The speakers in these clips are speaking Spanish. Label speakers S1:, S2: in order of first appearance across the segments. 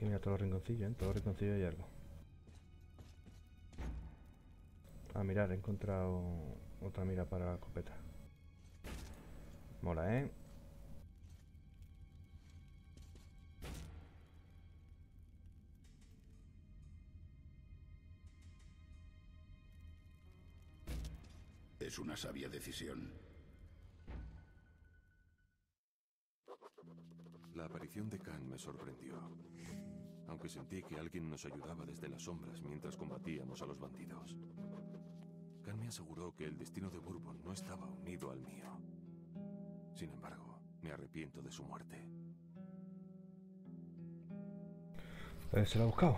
S1: Aquí mira todos los rinconcillos, en todos los rinconcillos hay algo. Ah, mirar, he encontrado otra mira para la escopeta. Mola, ¿eh?
S2: Es una sabia decisión.
S3: La aparición de Khan me sorprendió. Aunque sentí que alguien nos ayudaba desde las sombras mientras combatíamos a los bandidos. Khan me aseguró que el destino de Bourbon no estaba unido al mío. Sin embargo, me arrepiento de su muerte.
S1: Eh, se la ha buscado.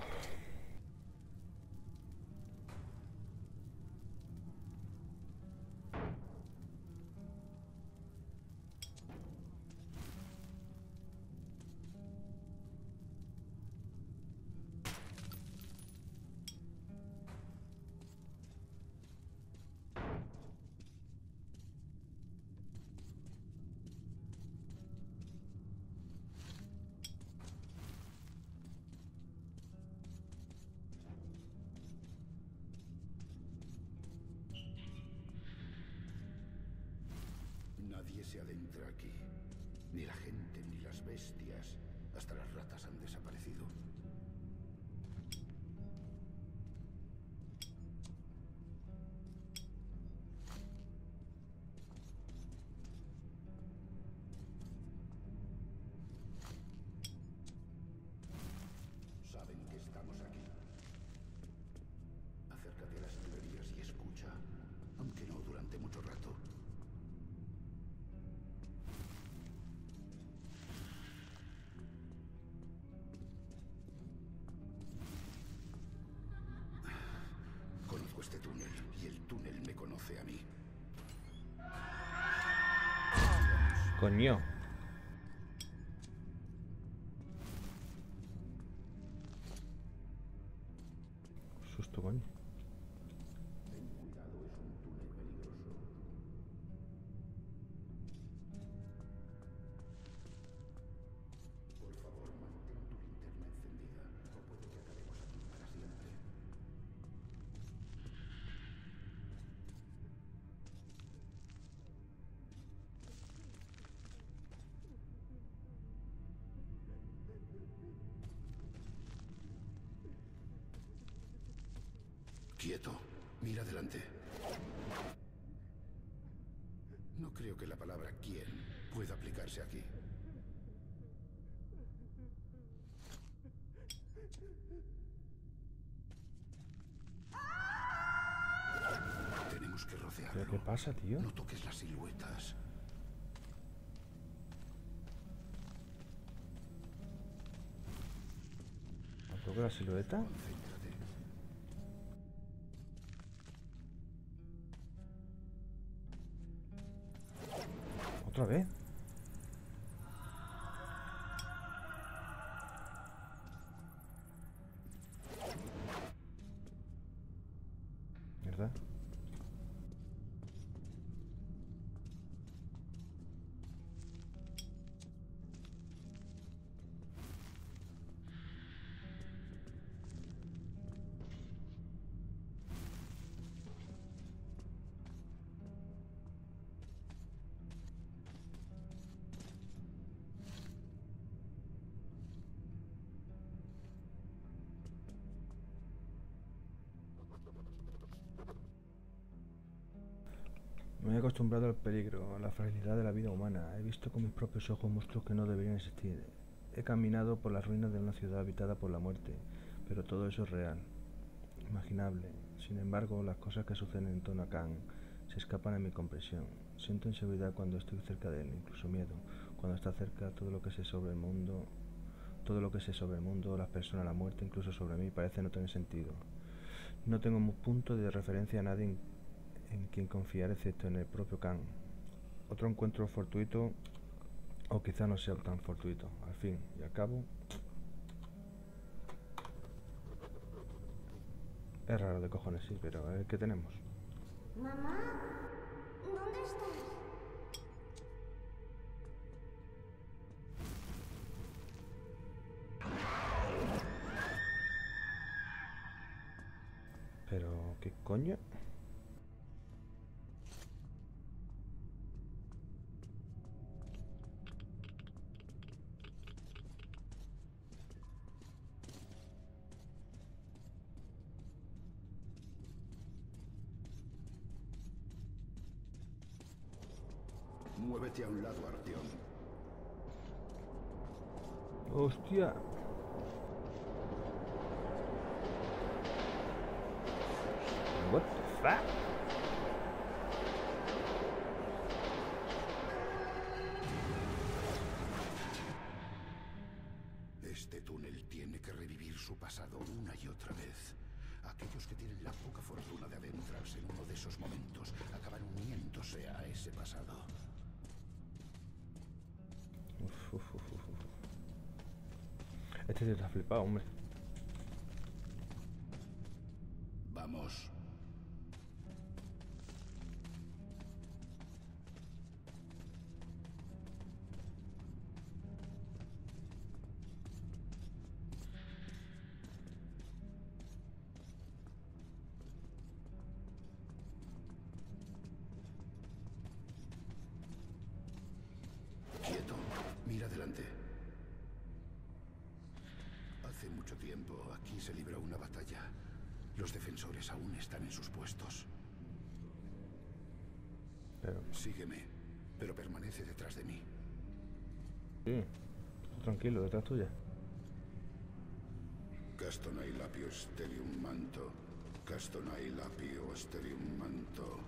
S2: Conozco este túnel y el túnel me conoce a mí.
S1: Coño.
S2: Quieto. Mira adelante. No creo que la palabra quién pueda aplicarse aquí. Tenemos que rodearlo.
S1: ¿Pero qué pasa, tío?
S2: No toques las siluetas.
S1: ¿No toco la silueta? ¿Otra? Acostumbrado al peligro, a la fragilidad de la vida humana. He visto con mis propios ojos monstruos que no deberían existir. He caminado por las ruinas de una ciudad habitada por la muerte, pero todo eso es real, imaginable. Sin embargo, las cosas que suceden en Khan se escapan a mi comprensión. Siento inseguridad cuando estoy cerca de él, incluso miedo. Cuando está cerca, todo lo que sé sobre el mundo, todo lo que sé sobre el mundo, las personas, la muerte, incluso sobre mí, parece no tener sentido. No tengo un punto de referencia a nadie en quien confiar excepto en el propio Khan. Otro encuentro fortuito, o quizá no sea tan fortuito. Al fin y al cabo, es raro de cojones, sí, pero es que tenemos.
S4: Mamá, ¿dónde estás?
S1: Pero, ¿qué coño?
S2: Un lado.
S1: ¡Hostia! What the fuck? Flipado, hombre.
S2: Vamos. Mira adelante. Hace mucho tiempo aquí se libró una batalla. Los defensores aún están en sus puestos.
S1: Pero,
S2: Sígueme, pero permanece detrás de mí.
S1: sí. Tranquilo, detrás tuya.
S2: Castonai lapio sterium manto. Castonai lapio sterium manto.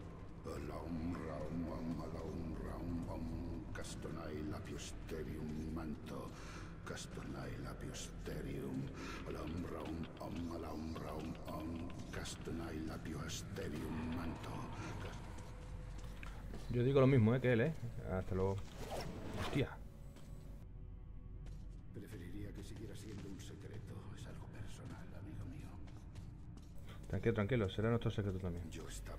S2: Alaum raum alaum raum. Castonai lapio sterium manto. Castonai lapio sterium. Alaum raum am alaum raum am. Castonai lapio sterium manto.
S1: Yo digo lo mismo, ¿eh? Que él, ¿eh? Hasta luego. Hostia.
S2: Preferiría que siguiera siendo un secreto. Es algo personal, amigo mío.
S1: Tranquilo, tranquilo. Será nuestro secreto también.
S2: Yo estaba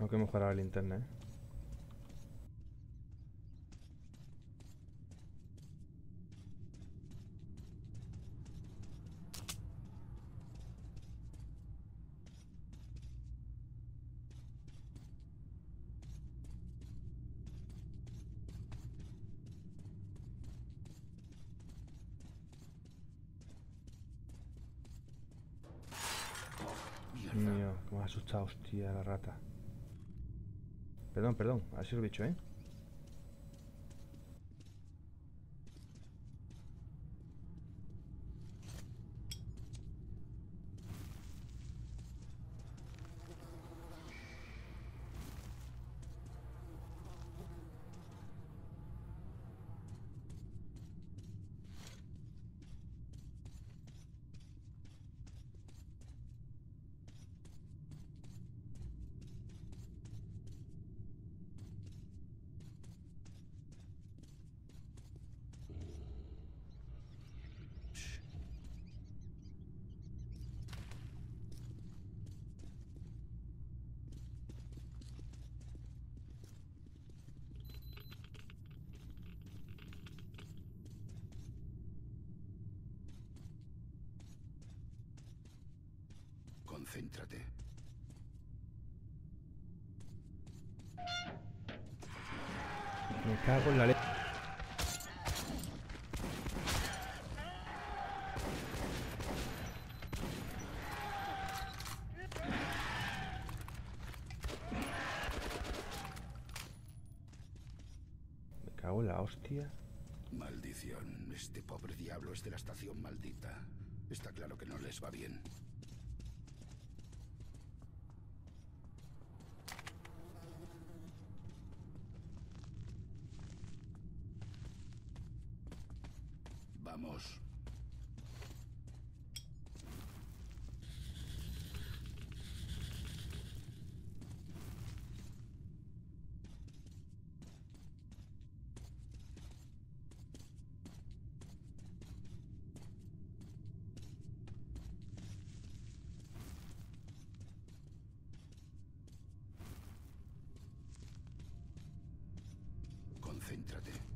S1: Tengo que mejorar ¿eh?
S2: Mierda.
S1: Mío, que me ha asustado, hostia, la rata. Perdón, perdón, ha sido el bicho, ¿eh?
S2: Concéntrate.
S1: Me cago en la hostia.
S2: Maldición. Este pobre diablo es de la estación maldita. Está claro que no les va bien. Vamos. Concéntrate.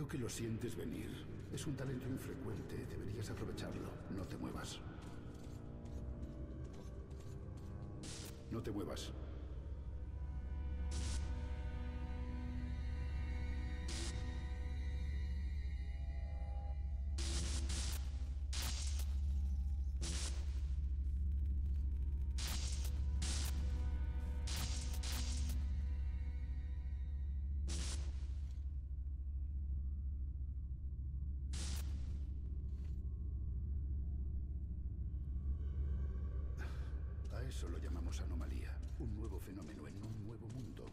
S2: Veo que lo sientes venir. Es un talento infrecuente. Deberías aprovecharlo. No te muevas. No te muevas. Llamamos anomalía. Un nuevo fenómeno en un nuevo mundo.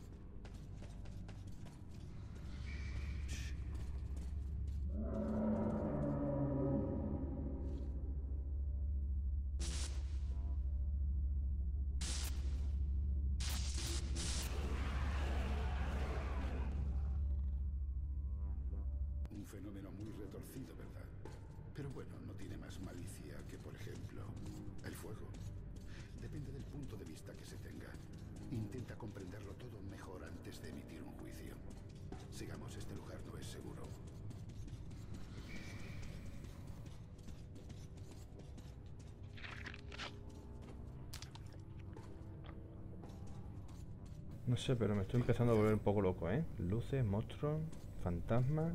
S2: Un fenómeno muy retorcido, ¿verdad? Pero bueno, no tiene más malicia que, por ejemplo, el fuego. Depende del punto de vista que se tenga. Intenta comprenderlo todo mejor antes de emitir un juicio. Sigamos, este lugar no es seguro.
S1: No sé, pero me estoy empezando a volver un poco loco, ¿eh? Luces, monstruos, fantasmas.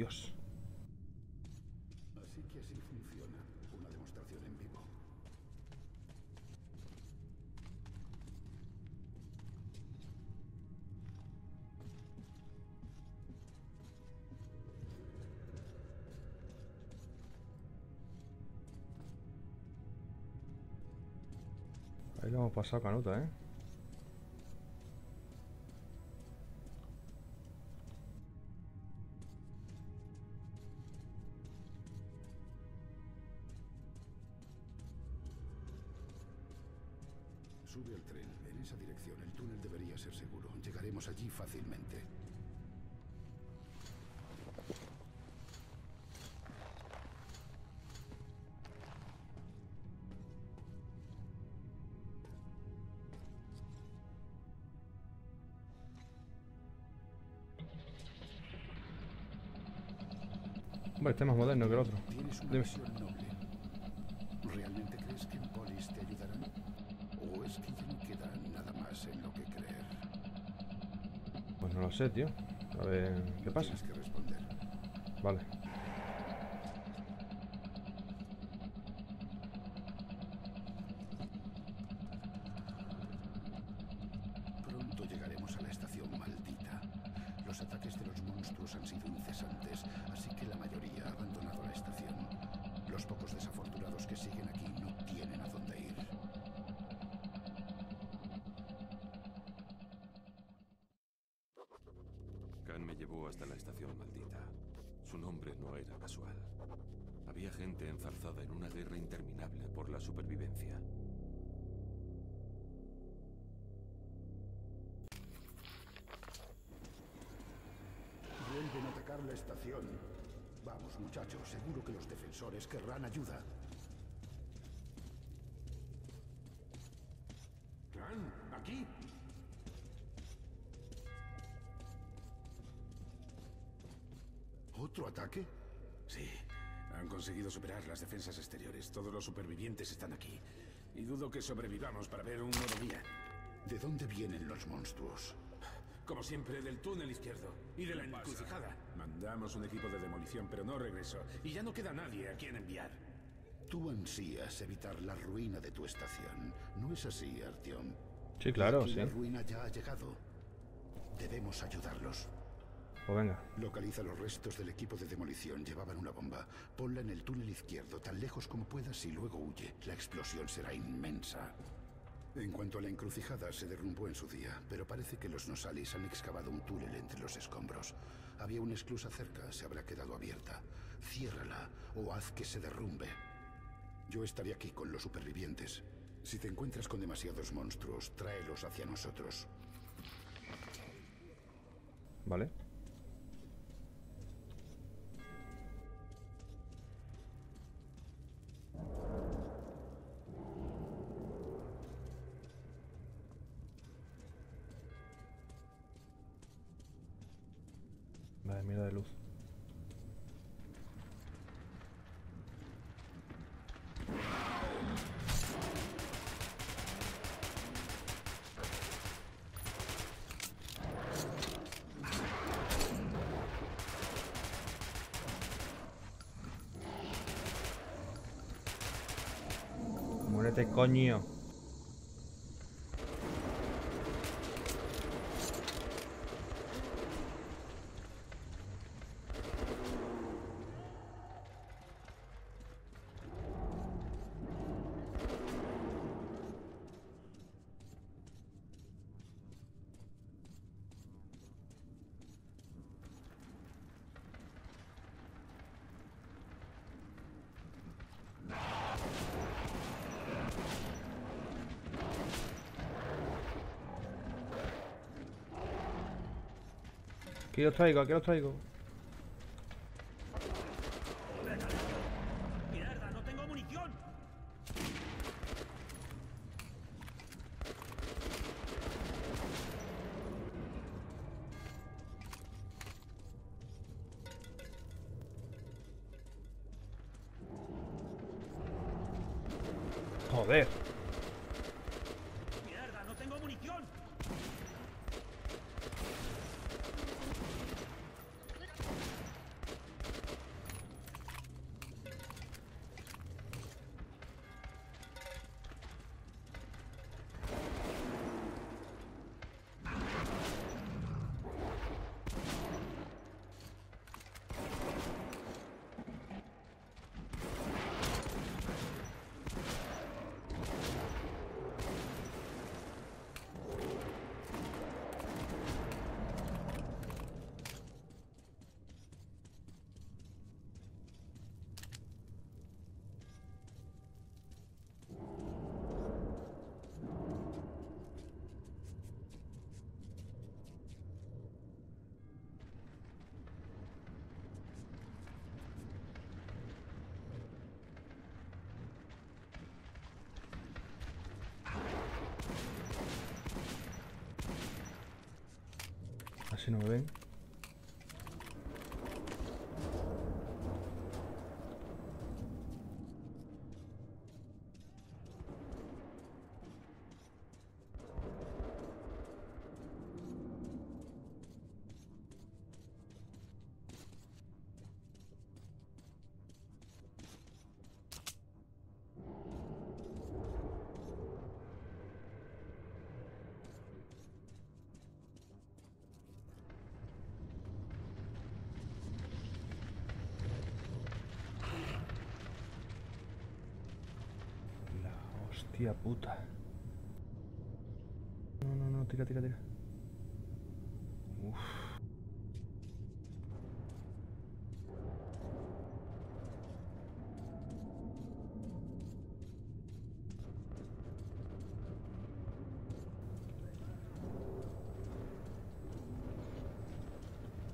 S1: Dios.
S2: Así que así funciona una demostración en vivo.
S1: Ahí lo hemos pasado canuta, ¿eh?
S2: Allí fácilmente.
S1: Hombre, este es más moderno que el otro. Dime.
S2: Lo
S1: sé, tío. A ver, ¿qué pasa?
S2: Querrán ayuda.
S5: Clan, aquí.
S2: ¿Otro ataque?
S5: Sí, han conseguido superar las defensas exteriores. Todos los supervivientes están aquí. Y dudo que sobrevivamos para ver un nuevo día.
S2: ¿De dónde vienen los monstruos?
S5: Como siempre, del túnel izquierdo y de la encrucijada. Mandamos un equipo de demolición, pero no regresó. Y ya no queda nadie a quien enviar.
S2: Tú ansías evitar la ruina de tu estación. ¿No es así, Artyom?
S1: Sí, claro,
S2: Aquí
S1: sí.
S2: La ruina ya ha llegado. Debemos ayudarlos.
S1: Pues venga.
S2: Localiza los restos del equipo de demolición. Llevaban una bomba. Ponla en el túnel izquierdo, tan lejos como puedas, y luego huye. La explosión será inmensa. En cuanto a la encrucijada, se derrumbó en su día, pero parece que los Nosalis han excavado un túnel entre los escombros. Había una esclusa cerca, se habrá quedado abierta. Ciérrala o haz que se derrumbe. Yo estaré aquí con los supervivientes. Si te encuentras con demasiados monstruos, tráelos hacia nosotros.
S1: Vale. Coño. Aquí los traigo, aquí los traigo. Hostia puta. No, no, no, tira, tira, tira. Uf.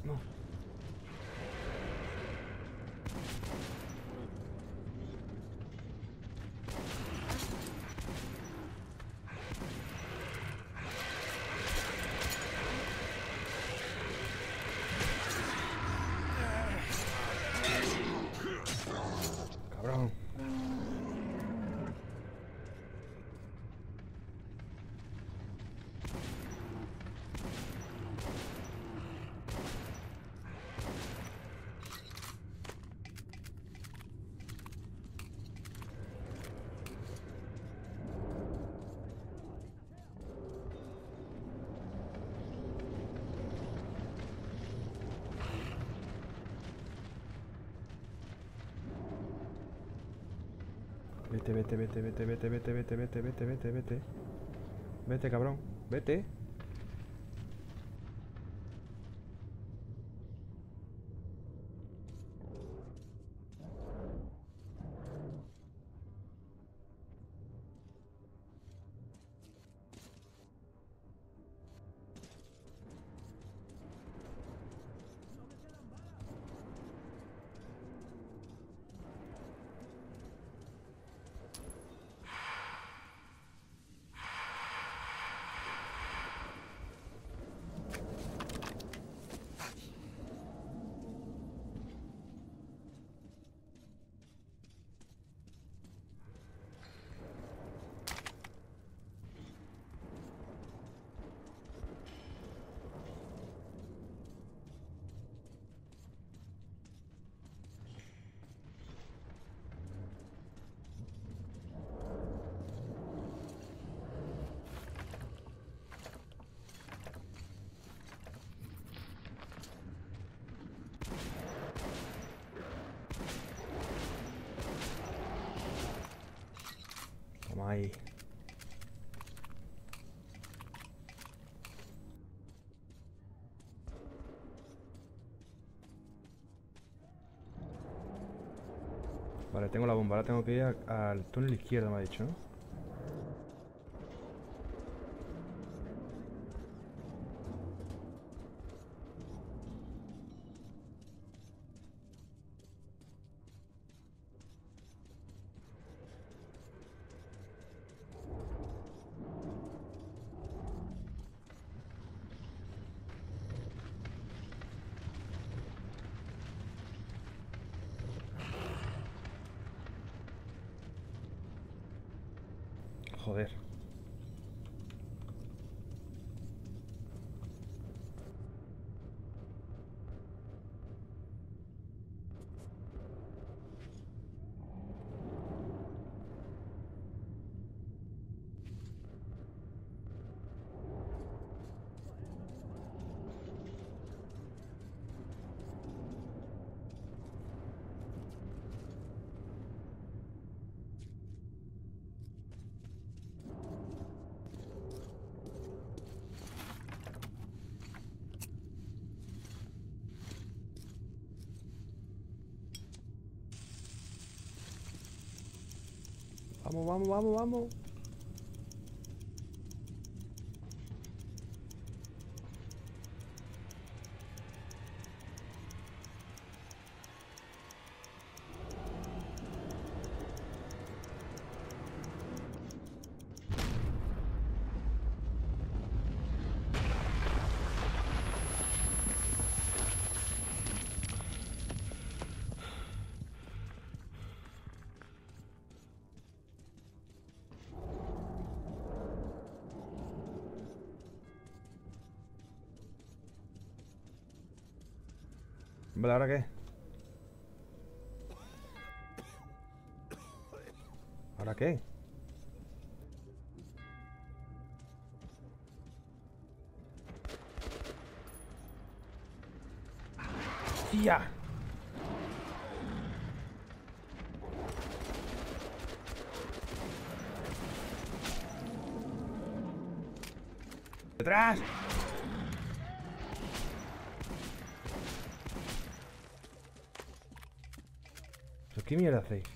S1: No. Cabrón. Vete, vete, vete, vete, vete, vete, vete, vete, vete, vete, vete. Vete, cabrón. Vete. Toma ahí. Vale, tengo la bomba. Ahora tengo que ir al túnel izquierdo, me ha dicho, ¿no? amo, amo, amo. ¿Ahora qué? ¿Ahora qué? ¡Tía! ¡Detrás! ¿Pero mierda hacéis?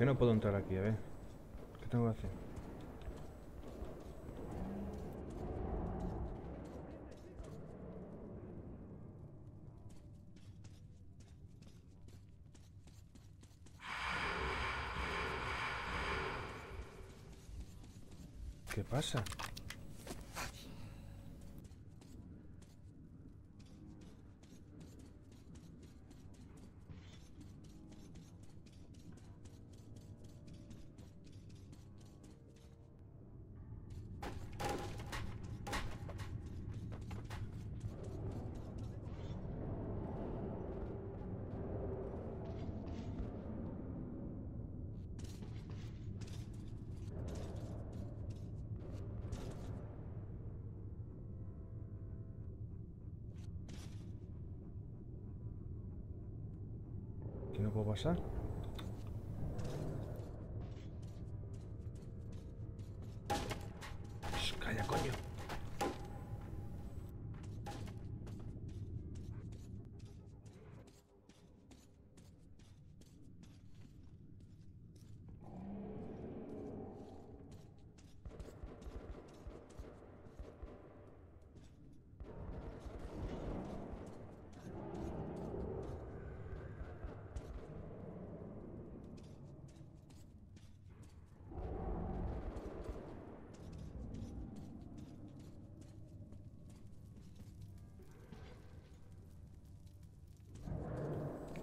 S1: Qué no puedo entrar aquí? A ver. ¿Qué tengo que hacer? ¿Qué pasa? Aquí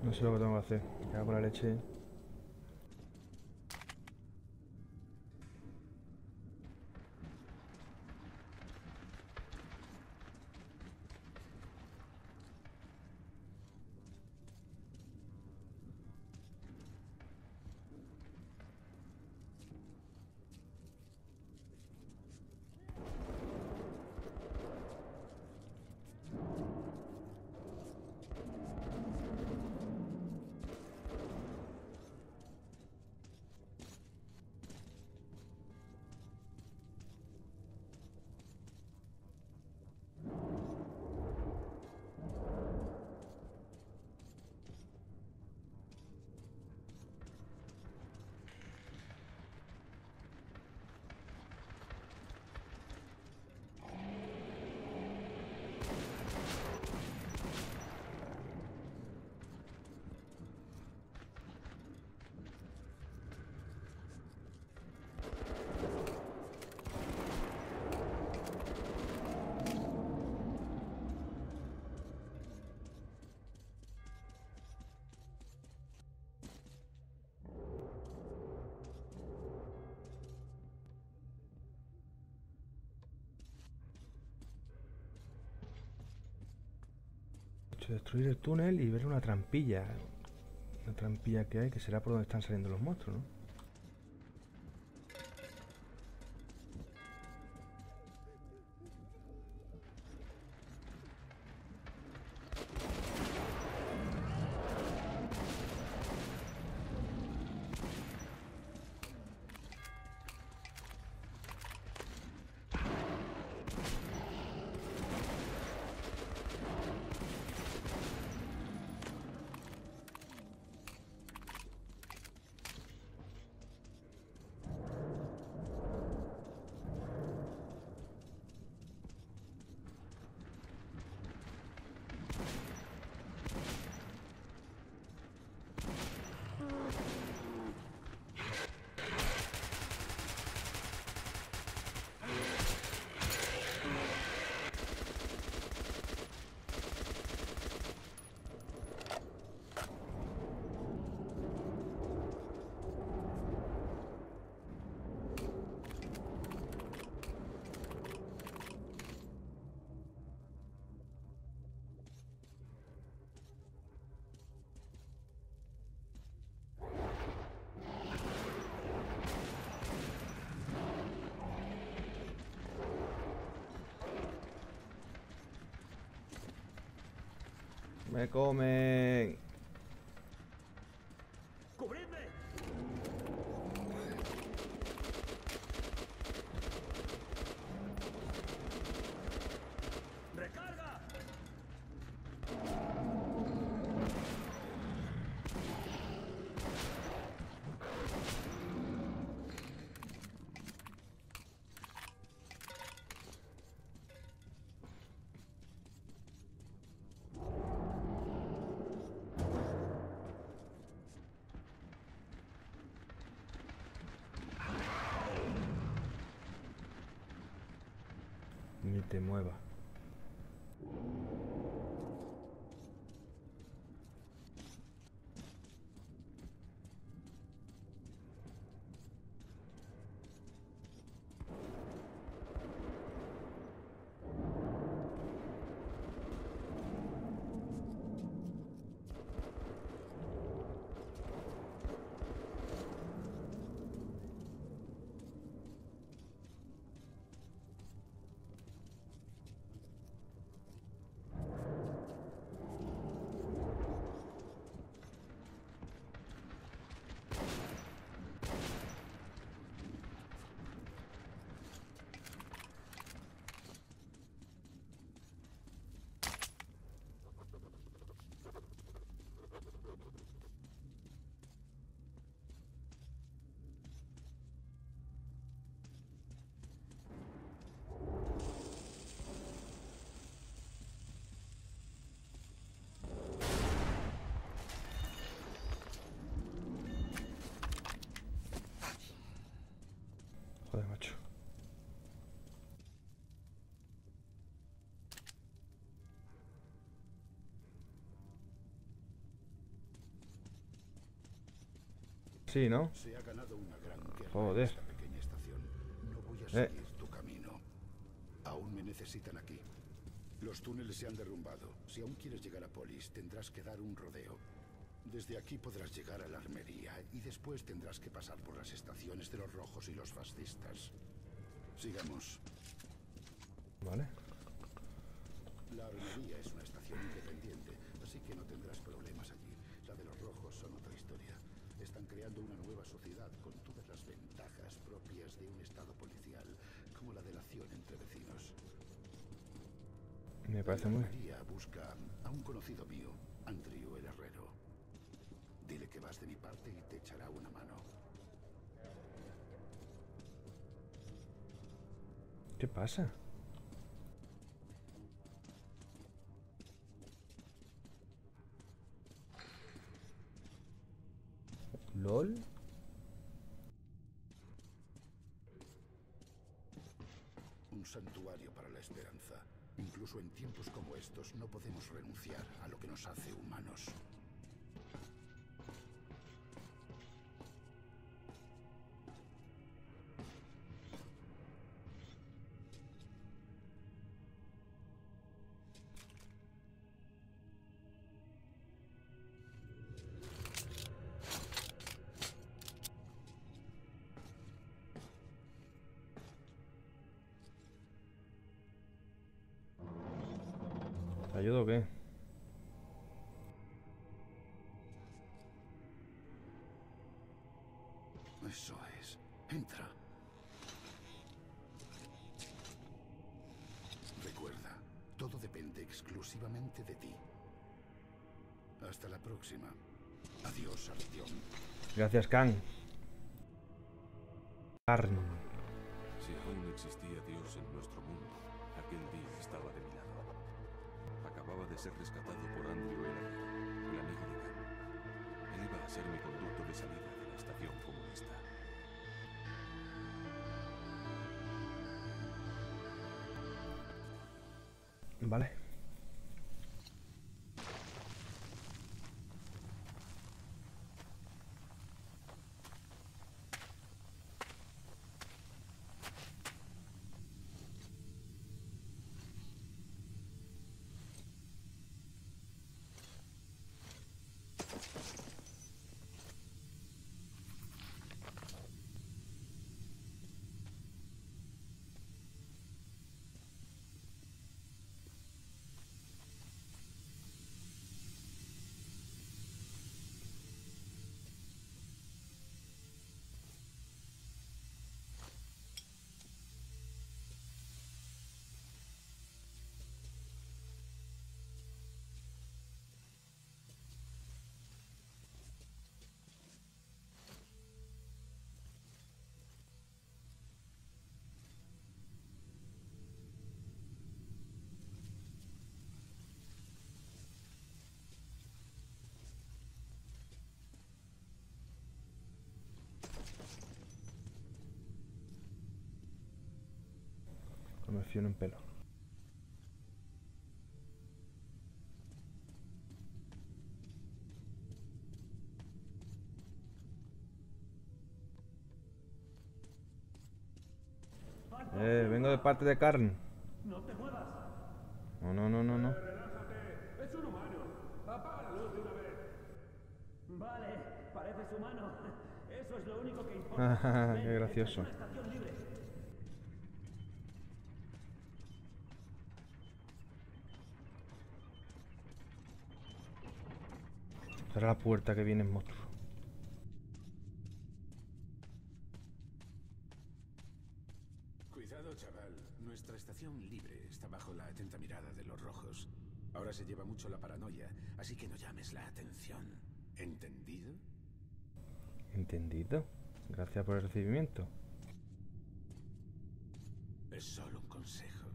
S1: No sé lo que tengo que hacer. Cago la leche. Destruir el túnel y ver una trampilla. Una trampilla que hay que será por donde están saliendo los monstruos, ¿no? Me te mueva. Joder, macho. Sí, ¿no?
S2: Se ha ganado una gran guerra
S1: Joder.
S2: en esta pequeña estación. No voy a
S1: Eh.
S2: seguir tu camino. Aún me necesitan aquí. Los túneles se han derrumbado. Si aún quieres llegar a Polis, tendrás que dar un rodeo. Desde aquí podrás llegar a la armería y después tendrás que pasar por las estaciones de los rojos y los fascistas. Sigamos.
S1: Vale.
S2: La armería es una estación independiente, así que no tendrás problemas allí. La de los rojos son otra historia. Están creando una nueva sociedad con todas las ventajas propias de un estado policial, como la delación entre vecinos.
S1: Me parece
S2: la
S1: muy...
S2: armería busca a un conocido mío, Andrew el herrero. Dile que vas de mi parte y te echará una mano.
S1: ¿Qué pasa? ¿LOL?
S2: Un santuario para la esperanza. Incluso en tiempos como estos no podemos renunciar a lo que nos hace humanos.
S1: ¿Te ayudo o qué?
S2: Eso es. Entra. Recuerda, todo depende exclusivamente de ti. Hasta la próxima. Adiós, Artyom.
S1: Gracias, Khan. Karn.
S3: Si aún existía Dios en nuestro mundo, aquel día estaba de mi lado. Acababa de ser rescatado por Andrew el Herrero, el amigo de Khan. Él iba a ser mi conducto de salida de la estación comunista.
S1: Vale. En pelo. Eh, vengo de parte de Karn.
S6: No te muevas.
S1: No, no, no, no, no.
S6: Es un humano. Apaga la luz de una vez. Vale, pareces humano. Eso es lo único que importa.
S1: Qué gracioso.
S6: esta es una estación libre.
S1: Cerra la puerta que viene el monstruo.
S5: Cuidado, chaval. Nuestra estación libre está bajo la atenta mirada de los rojos. Ahora se lleva mucho la paranoia, así que no llames la atención. ¿Entendido?
S1: ¿Entendido? Gracias por el recibimiento.
S5: Es solo un consejo.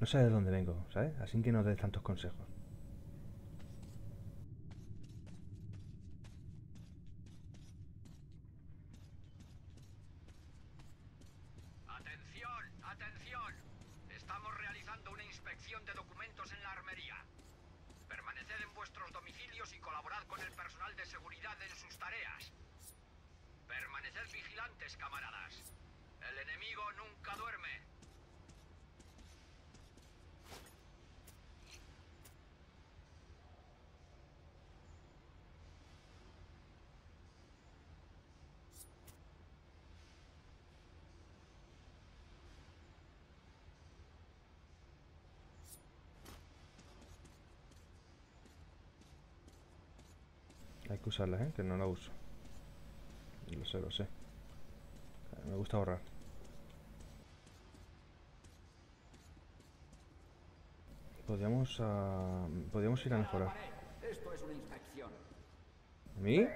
S1: No sabes de dónde vengo, ¿sabes? Así que no des tantos consejos.
S7: Atención, atención. Estamos realizando una inspección de documentos en la armería. Permaneced en vuestros domicilios y colaborad con el personal de seguridad en sus tareas. Permaneced vigilantes, camaradas. El enemigo nunca duerme.
S1: Que usarla, ¿eh? Que no la uso. Lo sé, lo sé. Me gusta ahorrar. Podríamos, ah, podríamos ir a mejorar.
S7: Esto es una inspección.
S1: ¿A mí?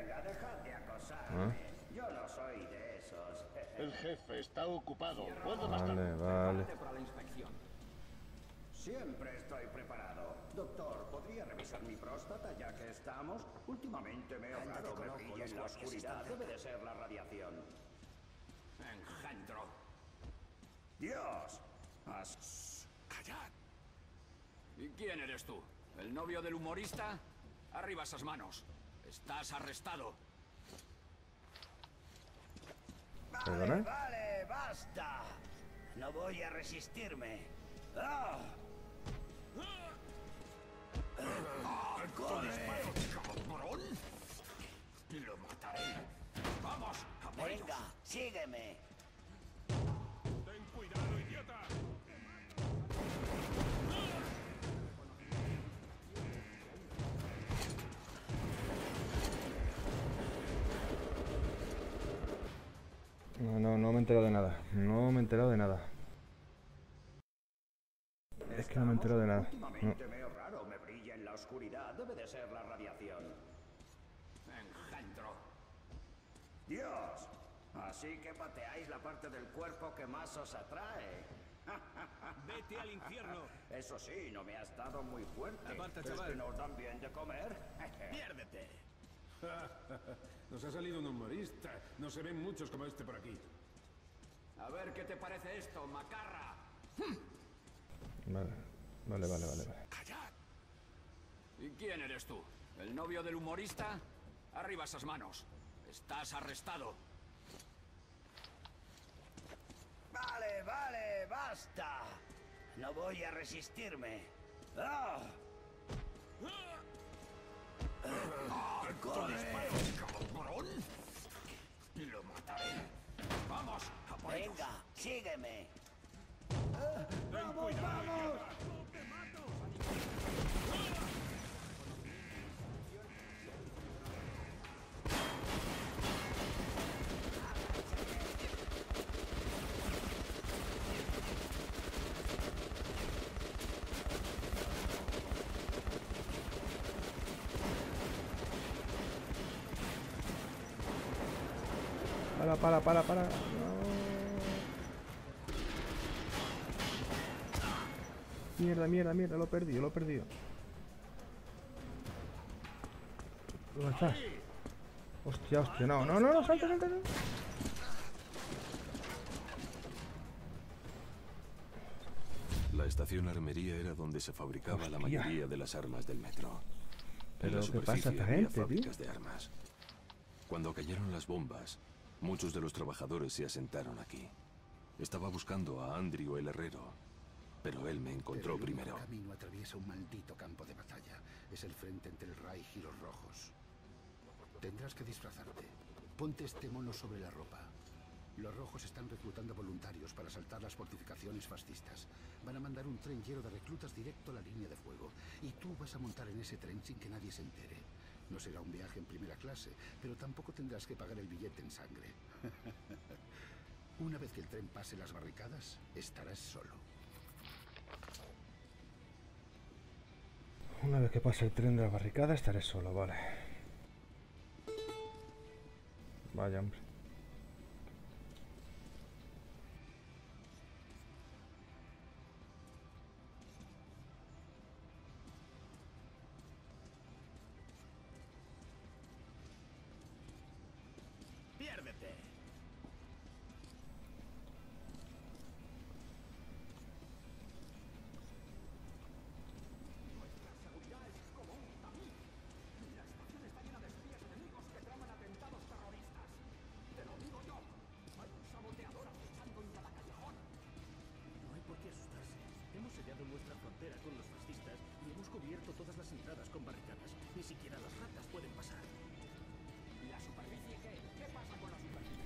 S1: Ah,
S8: Yo no soy de esos.
S9: El jefe está ocupado. Puedo
S1: vale, vale.
S7: Para la inspección.
S8: Siempre estoy preparado. Doctor, ¿podría revisar mi próstata ya que estamos? Últimamente me he ahogado, me en la oscuridad. Debe de ser la radiación.
S7: Engendro.
S8: ¡Dios! Has-
S7: Callad. ¿Y quién eres tú? ¿El novio del humorista? Arriba esas manos. Estás arrestado.
S1: ¿Perdona?
S8: Vale, basta. No voy a resistirme. ¡Ah!
S7: cabrón! ¡Lo mataré! ¡Vamos! A
S8: ¡Venga! ¡Sígueme!
S5: ¡Ten cuidado, idiota!
S1: No, no, no me he enterado de nada. No me he enterado de nada. Es que no me he enterado de nada. No.
S8: Veo raro, me brilla en la oscuridad, debe de ser la radiación.
S2: Engendro.
S8: Dios, así que pateáis la parte del cuerpo que más os atrae.
S10: Vete al infierno.
S8: Eso sí, no me has dado muy fuerte.
S10: Aparta,
S8: ¿Es
S10: chaval.
S8: que no os dan bien de comer?
S10: Piérdete.
S2: Nos ha salido un humorista. No se ven muchos como este por aquí.
S7: A ver qué te parece esto, macarra.
S1: Vale, vale, vale, vale. vale.
S7: ¿Y quién eres tú? ¿El novio del humorista? Arriba esas manos. Estás arrestado.
S8: Vale, vale, basta. No voy a resistirme. ¡Ah! ¡Corre!
S7: ¡Cabrón! Lo mataré. ¡Vamos! a por
S8: sígueme.
S1: Para, para, para, para. Mierda, mierda, mierda, lo he perdido, lo he perdido. ¿Dónde estás? Hostia, hostia, no, no, no, no, salta, salta, salta.
S3: La estación Armería era donde se fabricaba la
S1: Hostia.
S3: mayoría de las armas del metro.
S1: Pero,
S3: la
S1: ¿qué pasa esta gente, tío?
S3: de armas. Cuando cayeron las bombas, muchos de los trabajadores se asentaron aquí. Estaba buscando a Andrew el herrero, pero él me encontró
S2: El
S3: primero.
S2: camino atraviesa un maldito campo de batalla. Es el frente entre el Reich y los rojos. Tendrás que disfrazarte. Ponte este mono sobre la ropa. Los rojos están reclutando voluntarios para asaltar las fortificaciones fascistas. Van a mandar un tren lleno de reclutas directo a la línea de fuego. Y tú vas a montar en ese tren sin que nadie se entere. No será un viaje en primera clase, pero tampoco tendrás que pagar el billete en sangre. Una vez que el tren pase las barricadas, estarás solo.
S1: Una vez que pase el tren de la barricada estaré solo, vale. Vaya, hombre.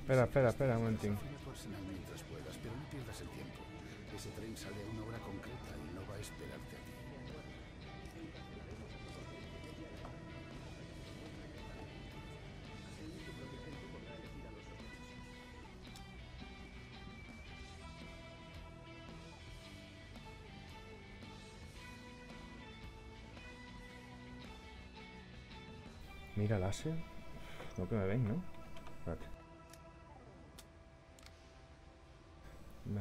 S1: Espera, espera, espera un momentín.
S2: Mientras puedas, pero no pierdas el tiempo. Ese tren sale a una hora concreta y no va a esperarte a ti.
S1: Mira láser. Creo que me ven, ¿no?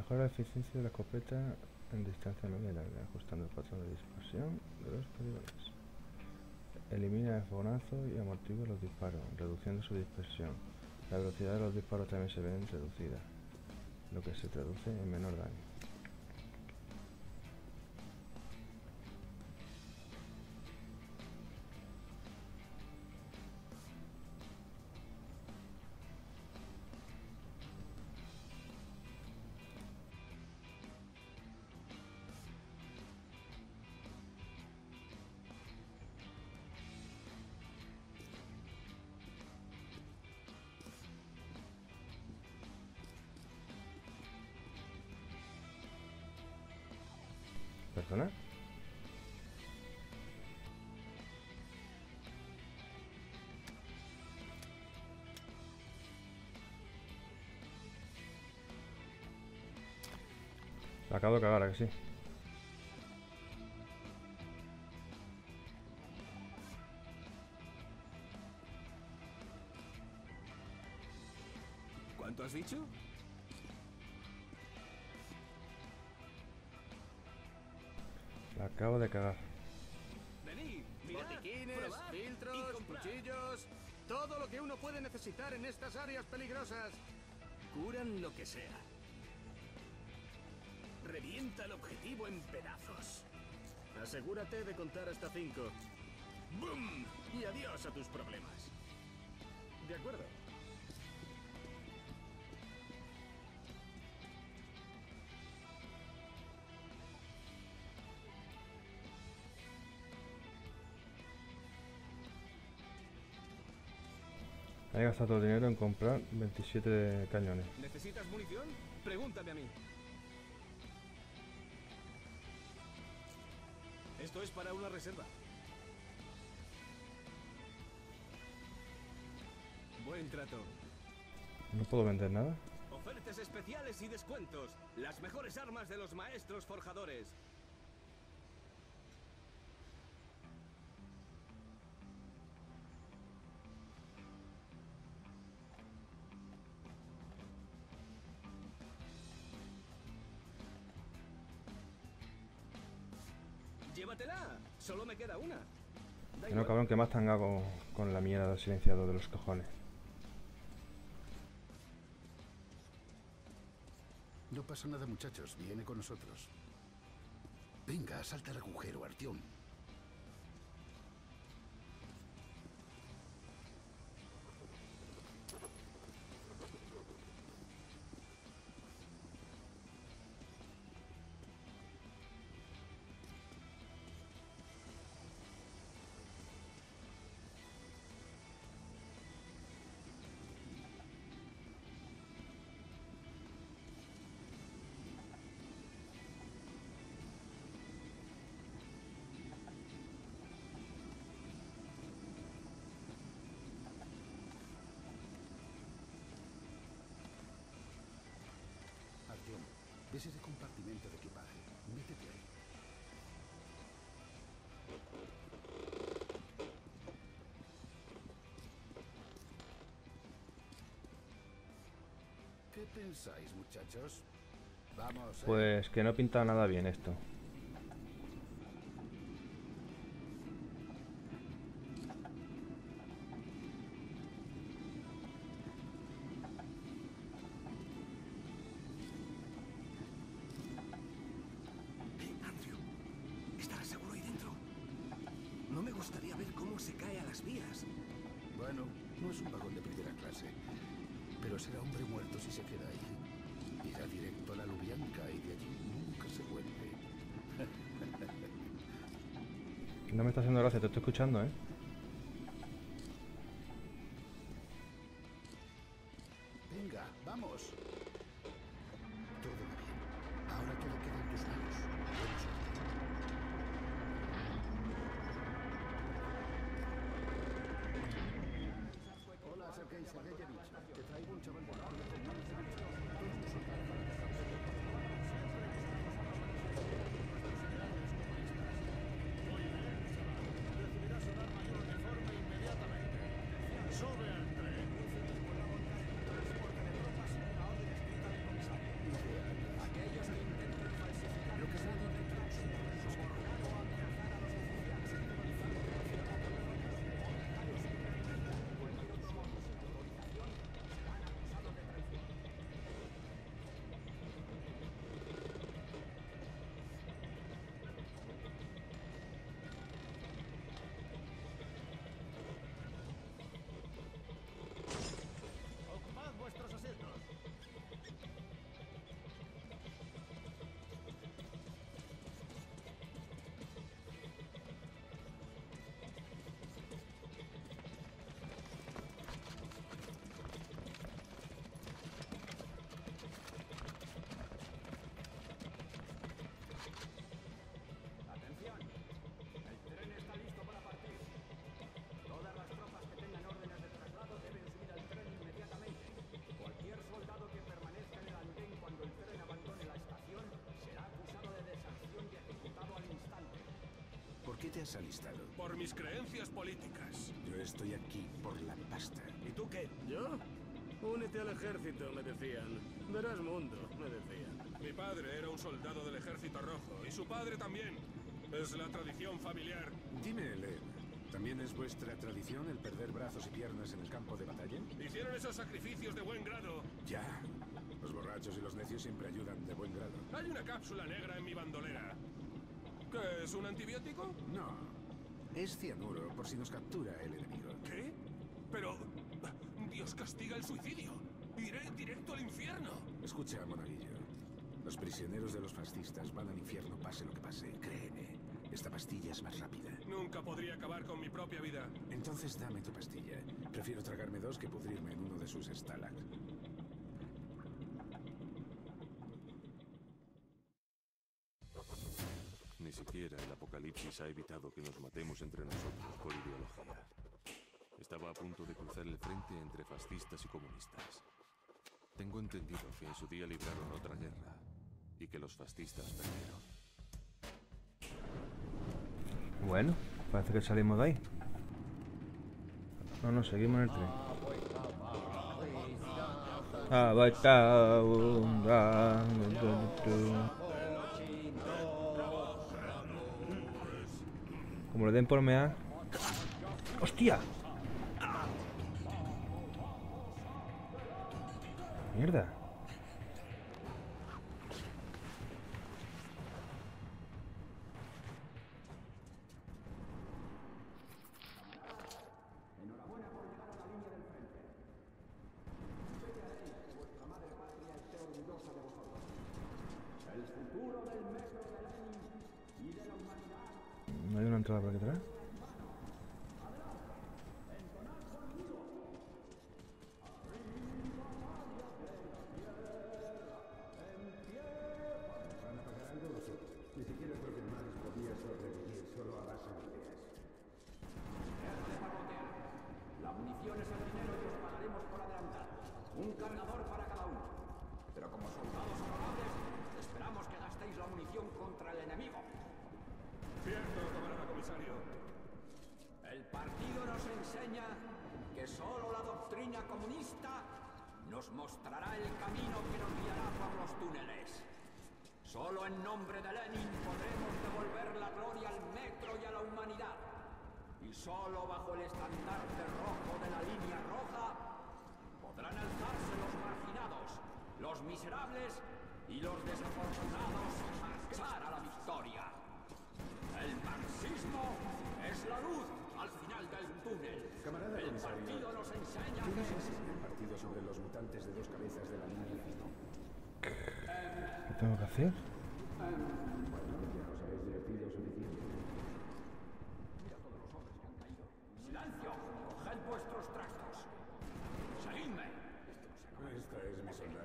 S1: Mejora la eficiencia de la escopeta en distancia media y larga, ajustando el patrón de dispersión de los perdigones. Elimina el fogonazo y amortigua los disparos, reduciendo su dispersión. La velocidad de los disparos también se ve reducida, lo que se traduce en menor daño. La acabo de cagar, ¿a que sí?
S10: ¿Cuánto has dicho?
S1: La acabo de cagar.
S10: Venid, mirad,
S11: Botiquines, filtros, cuchillos, todo lo que uno puede necesitar en estas áreas peligrosas.
S10: Curan lo que sea. Revienta el objetivo en pedazos. Asegúrate de contar hasta cinco. ¡Bum! Y adiós a tus problemas. De acuerdo.
S1: He gastado dinero en comprar 27 cañones.
S10: ¿Necesitas munición? Pregúntame a mí. Esto es para una reserva. Buen trato.
S1: No puedo vender nada.
S10: Ofertas especiales y descuentos. Las mejores armas de los maestros forjadores.
S1: Que no, cabrón, que más tanga con, con la mierda del silenciador de los cojones.
S2: No pasa nada, muchachos. Viene con nosotros. Venga, salta al agujero. Artión, ves ese compartimento de equipaje. Métete ahí. ¿Qué pensáis, muchachos? Vamos. ¿eh?
S1: Pues que no pinta nada bien esto.
S10: No me
S1: está haciendo gracia, te estoy escuchando, ¿eh?
S5: Qué te has alistado?
S6: Por mis creencias políticas.
S5: Yo estoy aquí por la pasta.
S11: ¿Y tú qué? ¿Yo? Únete al ejército, me decían. Verás mundo, me decían.
S6: Mi padre era un soldado del ejército rojo y su padre también. Es la tradición familiar.
S5: Dime, Len, ¿también es vuestra tradición el perder brazos y piernas en el campo de batalla?
S6: Hicieron esos sacrificios de buen grado.
S5: Ya. Los borrachos y los necios siempre ayudan de buen grado.
S6: Hay una cápsula negra en mi bandolera. ¿Qué es un antibiótico?
S5: No. Es cianuro por si nos captura el enemigo.
S6: ¿Qué? Pero... Dios castiga el suicidio. Iré directo al infierno.
S5: Escucha, monaguillo. Los prisioneros de los fascistas van al infierno pase lo que pase. Créeme. Esta pastilla es más rápida.
S6: Nunca podría acabar con mi propia vida.
S5: Entonces dame tu pastilla. Prefiero tragarme dos que pudrirme en uno de sus stalags.
S6: Apocalipsis ha evitado que nos matemos entre nosotros por ideología. Estaba a punto de cruzar el frente entre fascistas y comunistas. Tengo entendido que en su día libraron otra guerra y que los fascistas perdieron.
S7: Bueno, parece que salimos de ahí. No, no, seguimos en el tren. Ah, va, está, um, da, du, du, du. Como le den por mear. ¡Hostia! Mierda.
S5: Esta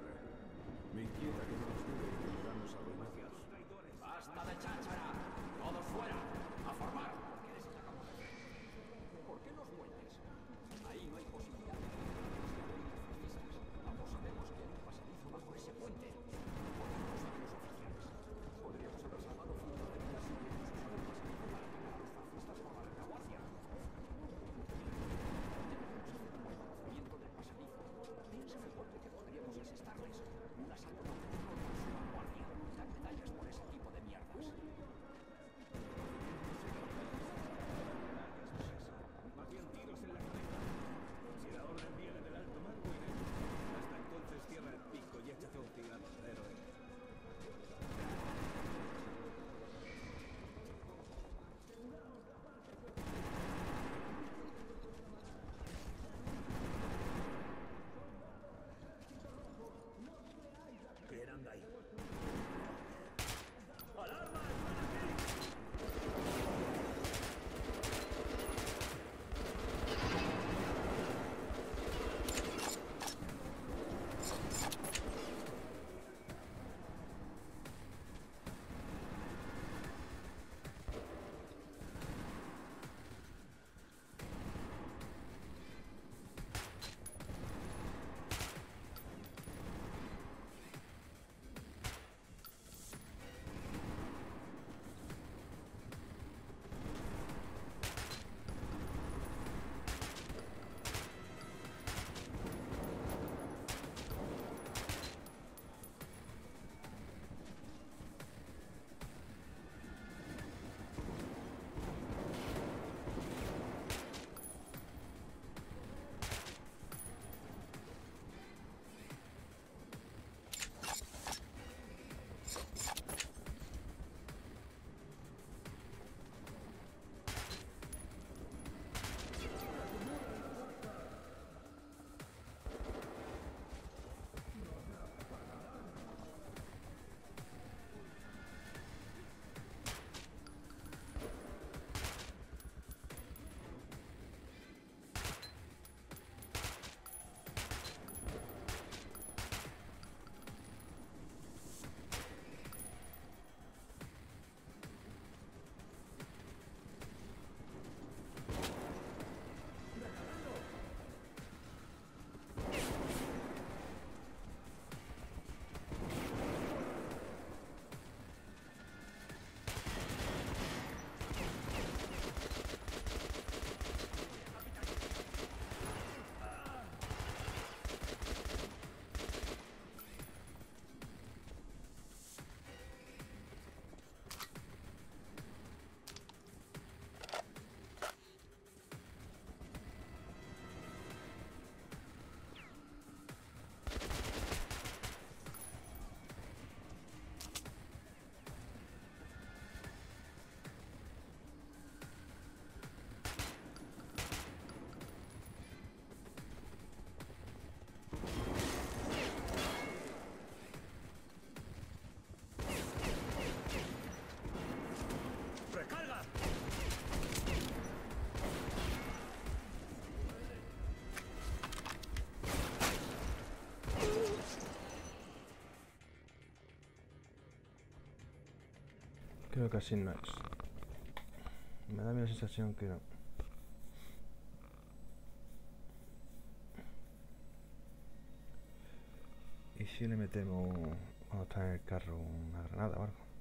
S7: Creo que así no es. Me da la sensación que no. ¿Y si le metemos cuando está en el carro una granada o algo?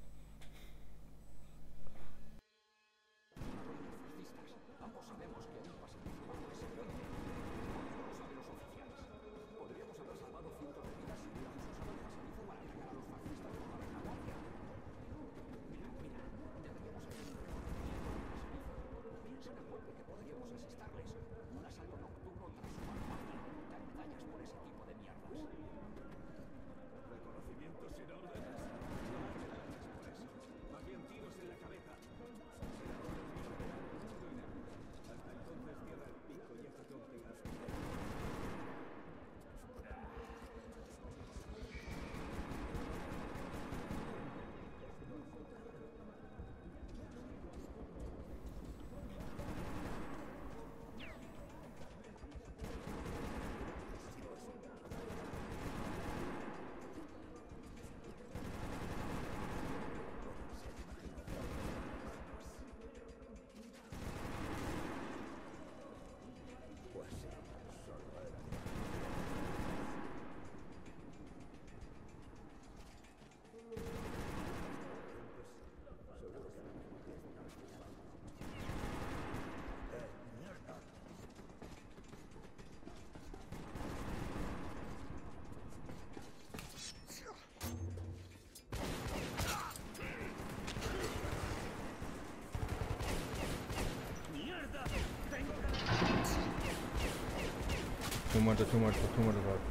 S7: Estoy muerto, estoy muerto, estoy muerto. Pablo. Mierda,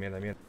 S7: mierda, mierda.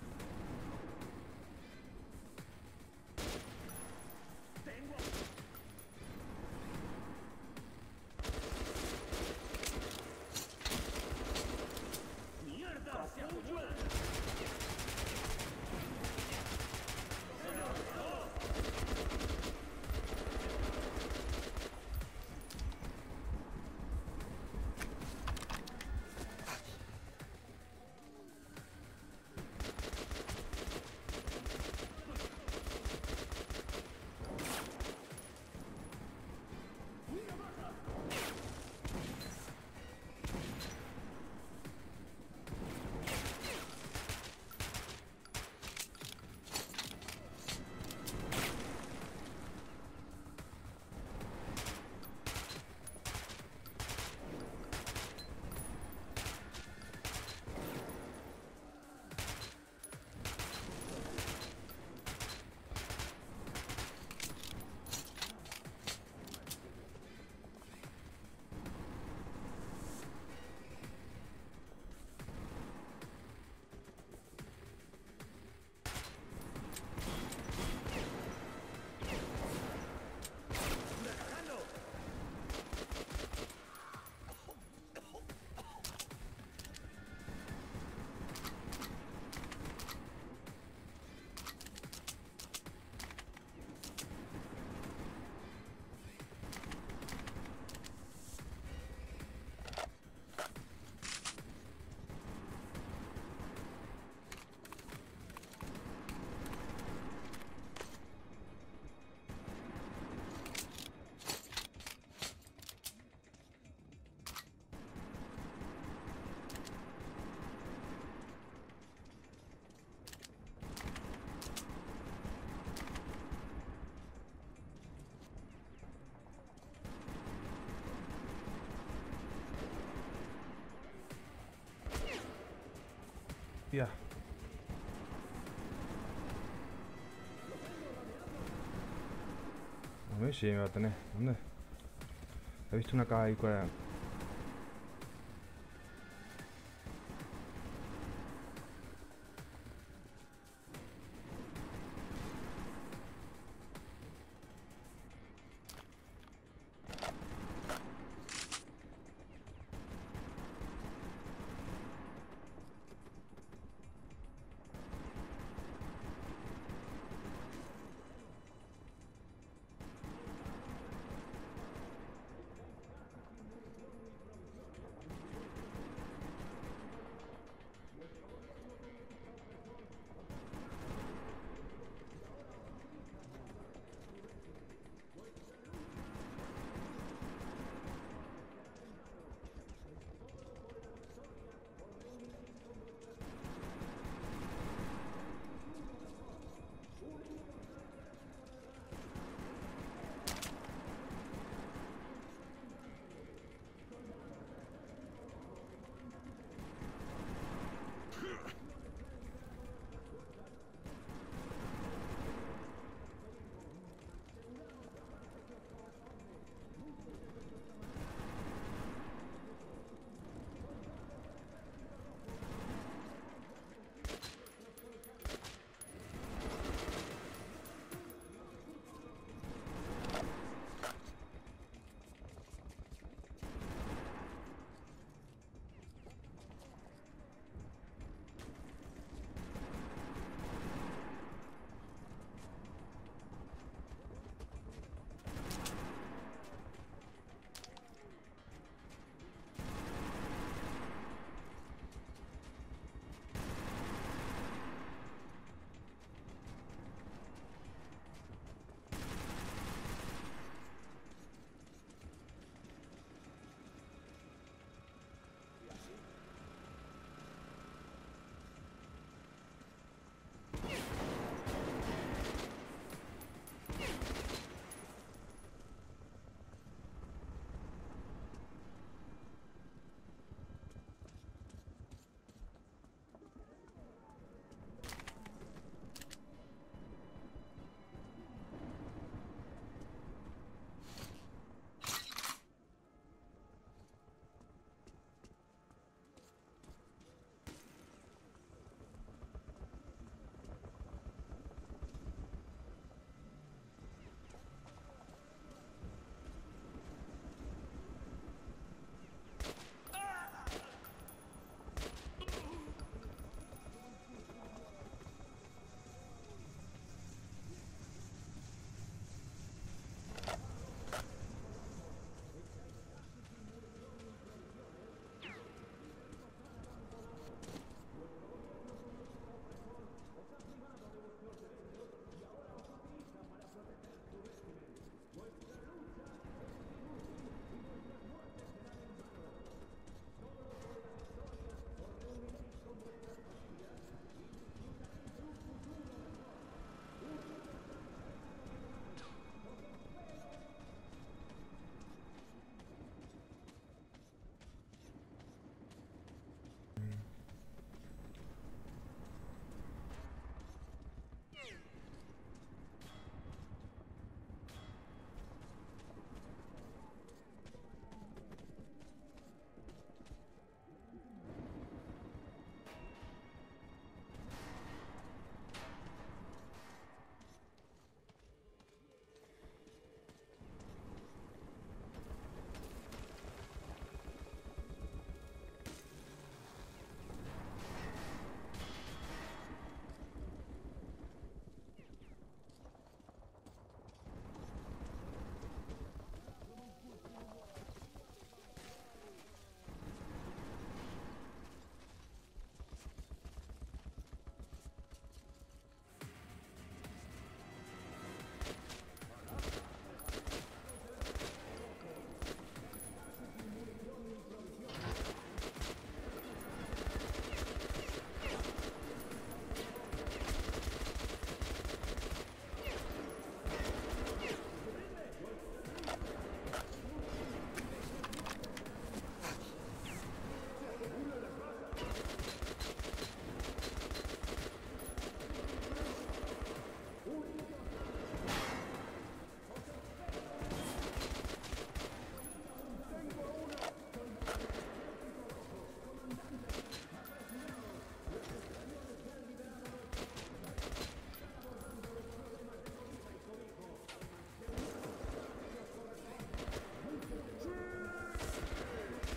S7: Ya. A ver si me va a tener. ¿Dónde? He visto una caja ahí cuál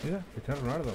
S1: Mira, Cristiano Ronaldo.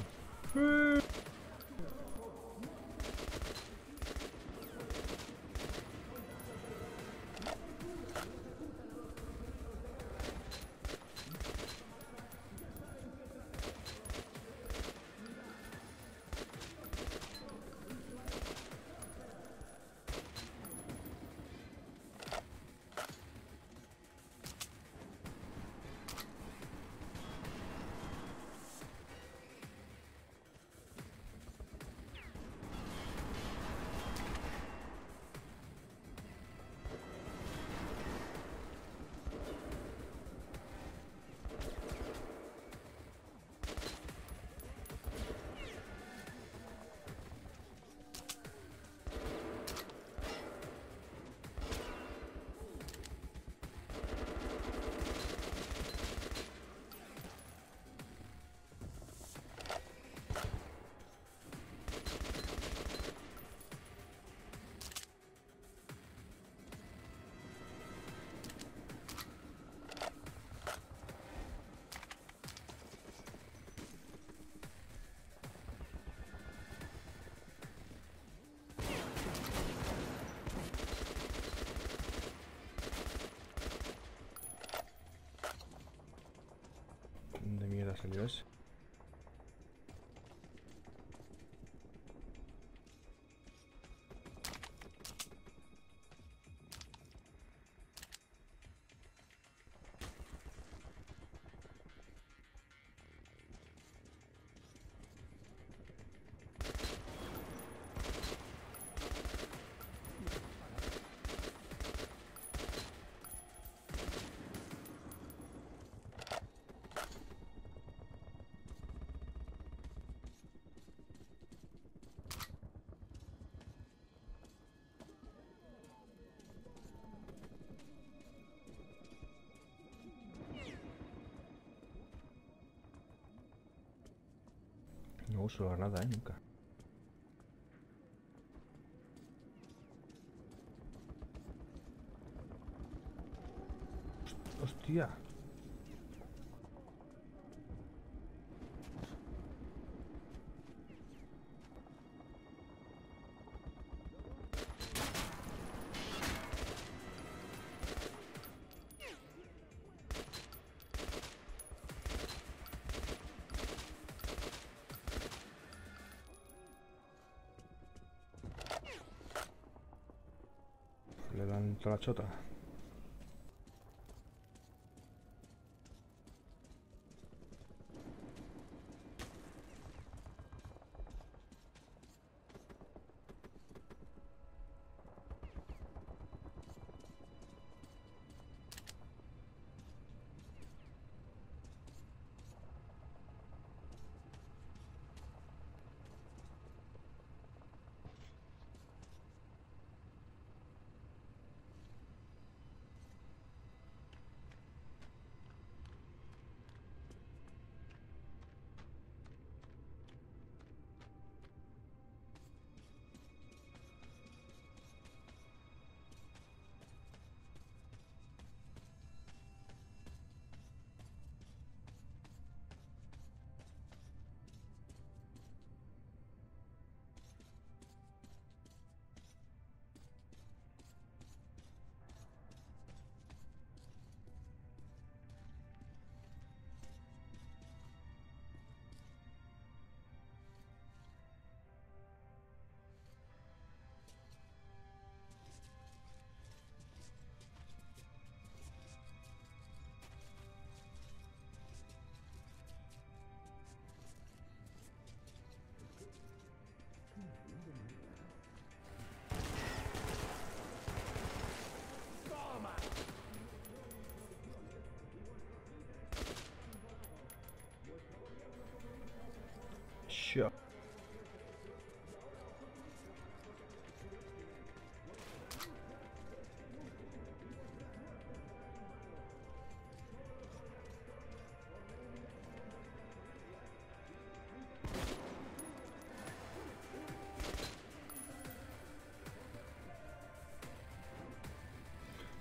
S1: ¿Dónde uso nada, ¿eh? Nunca. Host- Hostia. Chota.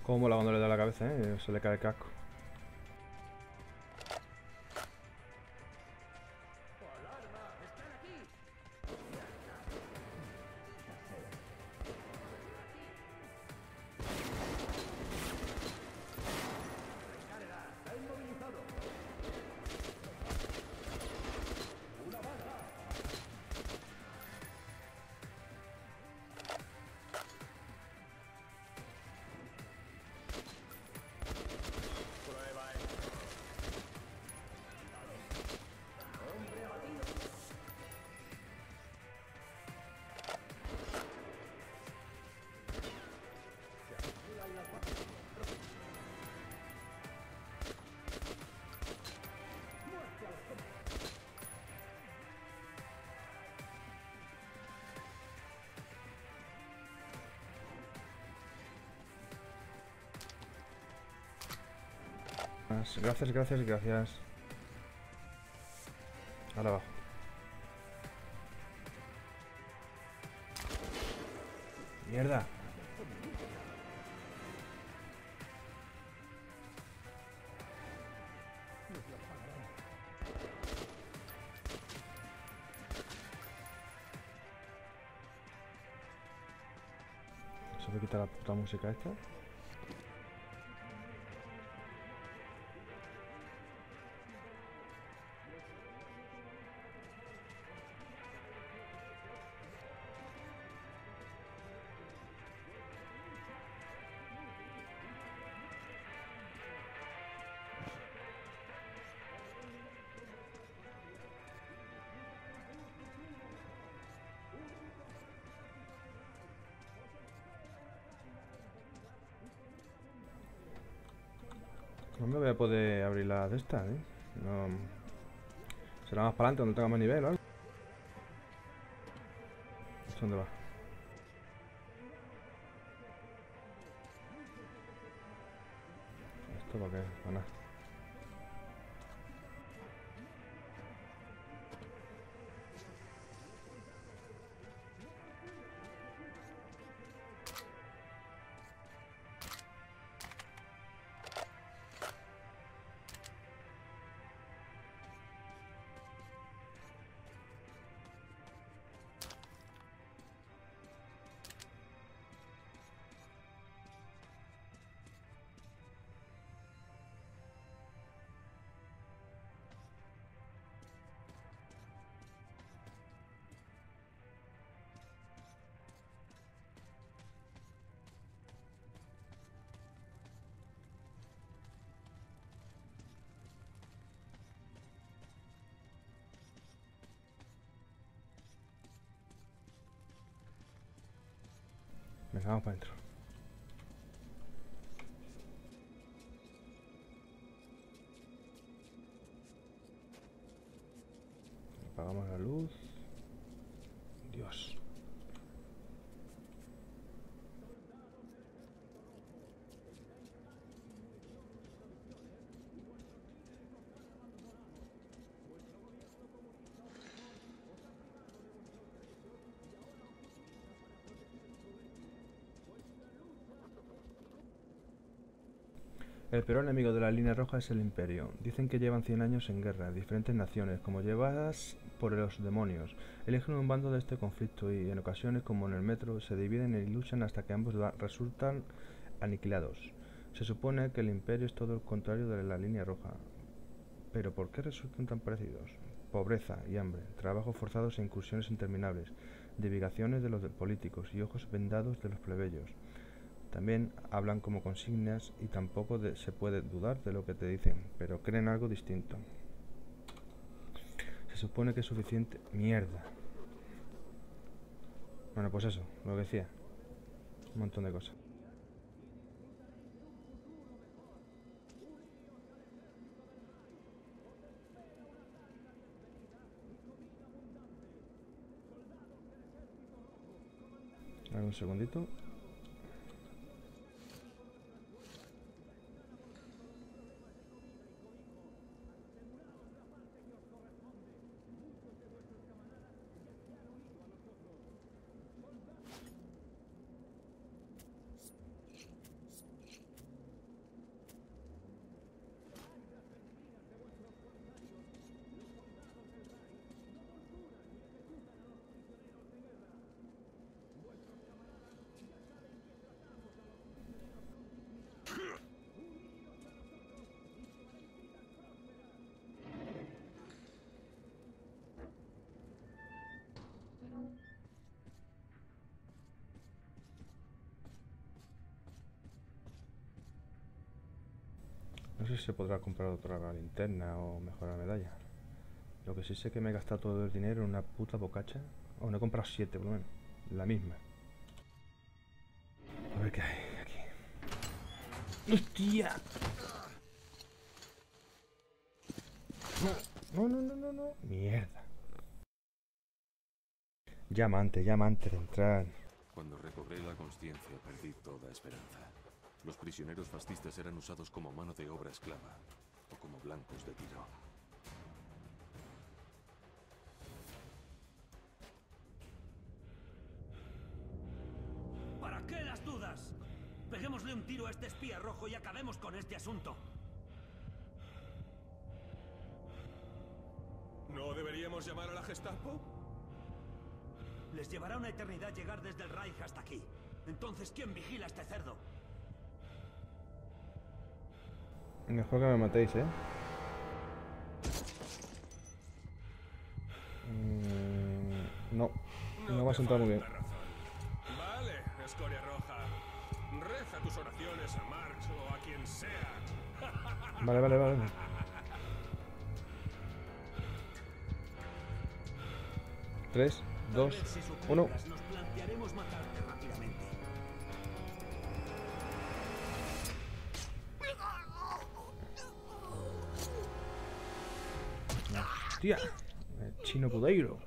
S1: Cómo mola cuando le da la cabeza, ¿eh? Se le cae el casco. Gracias, gracias, gracias. Ahora abajo. Mierda. Se me quita la puta música esta. Poder abrir la de esta, ¿eh? No... Será más para adelante cuando tenga más nivel. ¿Esto ¿Dónde va? ¿Esto para qué? Para nada. Venga, vamos para adentro. El peor enemigo de la línea roja es el Imperio. Dicen que llevan 100 años en guerra, diferentes naciones, como llevadas por los demonios. Eligen un bando de este conflicto y, en ocasiones, como en el metro, se dividen y luchan hasta que ambos resultan aniquilados. Se supone que el Imperio es todo lo contrario de la línea roja. Pero ¿por qué resultan tan parecidos? Pobreza y hambre, trabajos forzados e incursiones interminables, divagaciones de los políticos y ojos vendados de los plebeyos. También hablan como consignas y tampoco se puede dudar de lo que te dicen, pero creen algo distinto. Se supone que es suficiente. Mierda. Bueno, pues eso, lo que decía. Un montón de cosas. Un segundito. Sé si se podrá comprar otra linterna o mejorar la medalla. Lo que sí sé que me he gastado todo el dinero en una puta bocacha. O no he comprado siete, por lo menos. La misma. A ver qué hay aquí. ¡Hostia! No, no, no, no, no. Mierda. Llama antes, llama antes de entrar.
S3: Cuando recobré la conciencia perdí toda esperanza. Los prisioneros fascistas eran usados como mano de obra esclava o como blancos de tiro.
S10: ¿Para qué las dudas? Peguémosle un tiro a este espía rojo y acabemos con este asunto.
S6: ¿No deberíamos llamar a la Gestapo?
S10: Les llevará una eternidad llegar desde el Reich hasta aquí. Entonces, ¿quién vigila a este cerdo?
S1: Mejor que me matéis, ¿eh? Mm, no, no va a sentar muy bien.
S6: Vale, escoria roja. Reza tus oraciones a Marx o a quien sea.
S1: Vale, vale, vale. Tres, dos, uno.
S10: Nos plantearemos matarte rápidamente.
S1: Hostia, chino Pudeiro.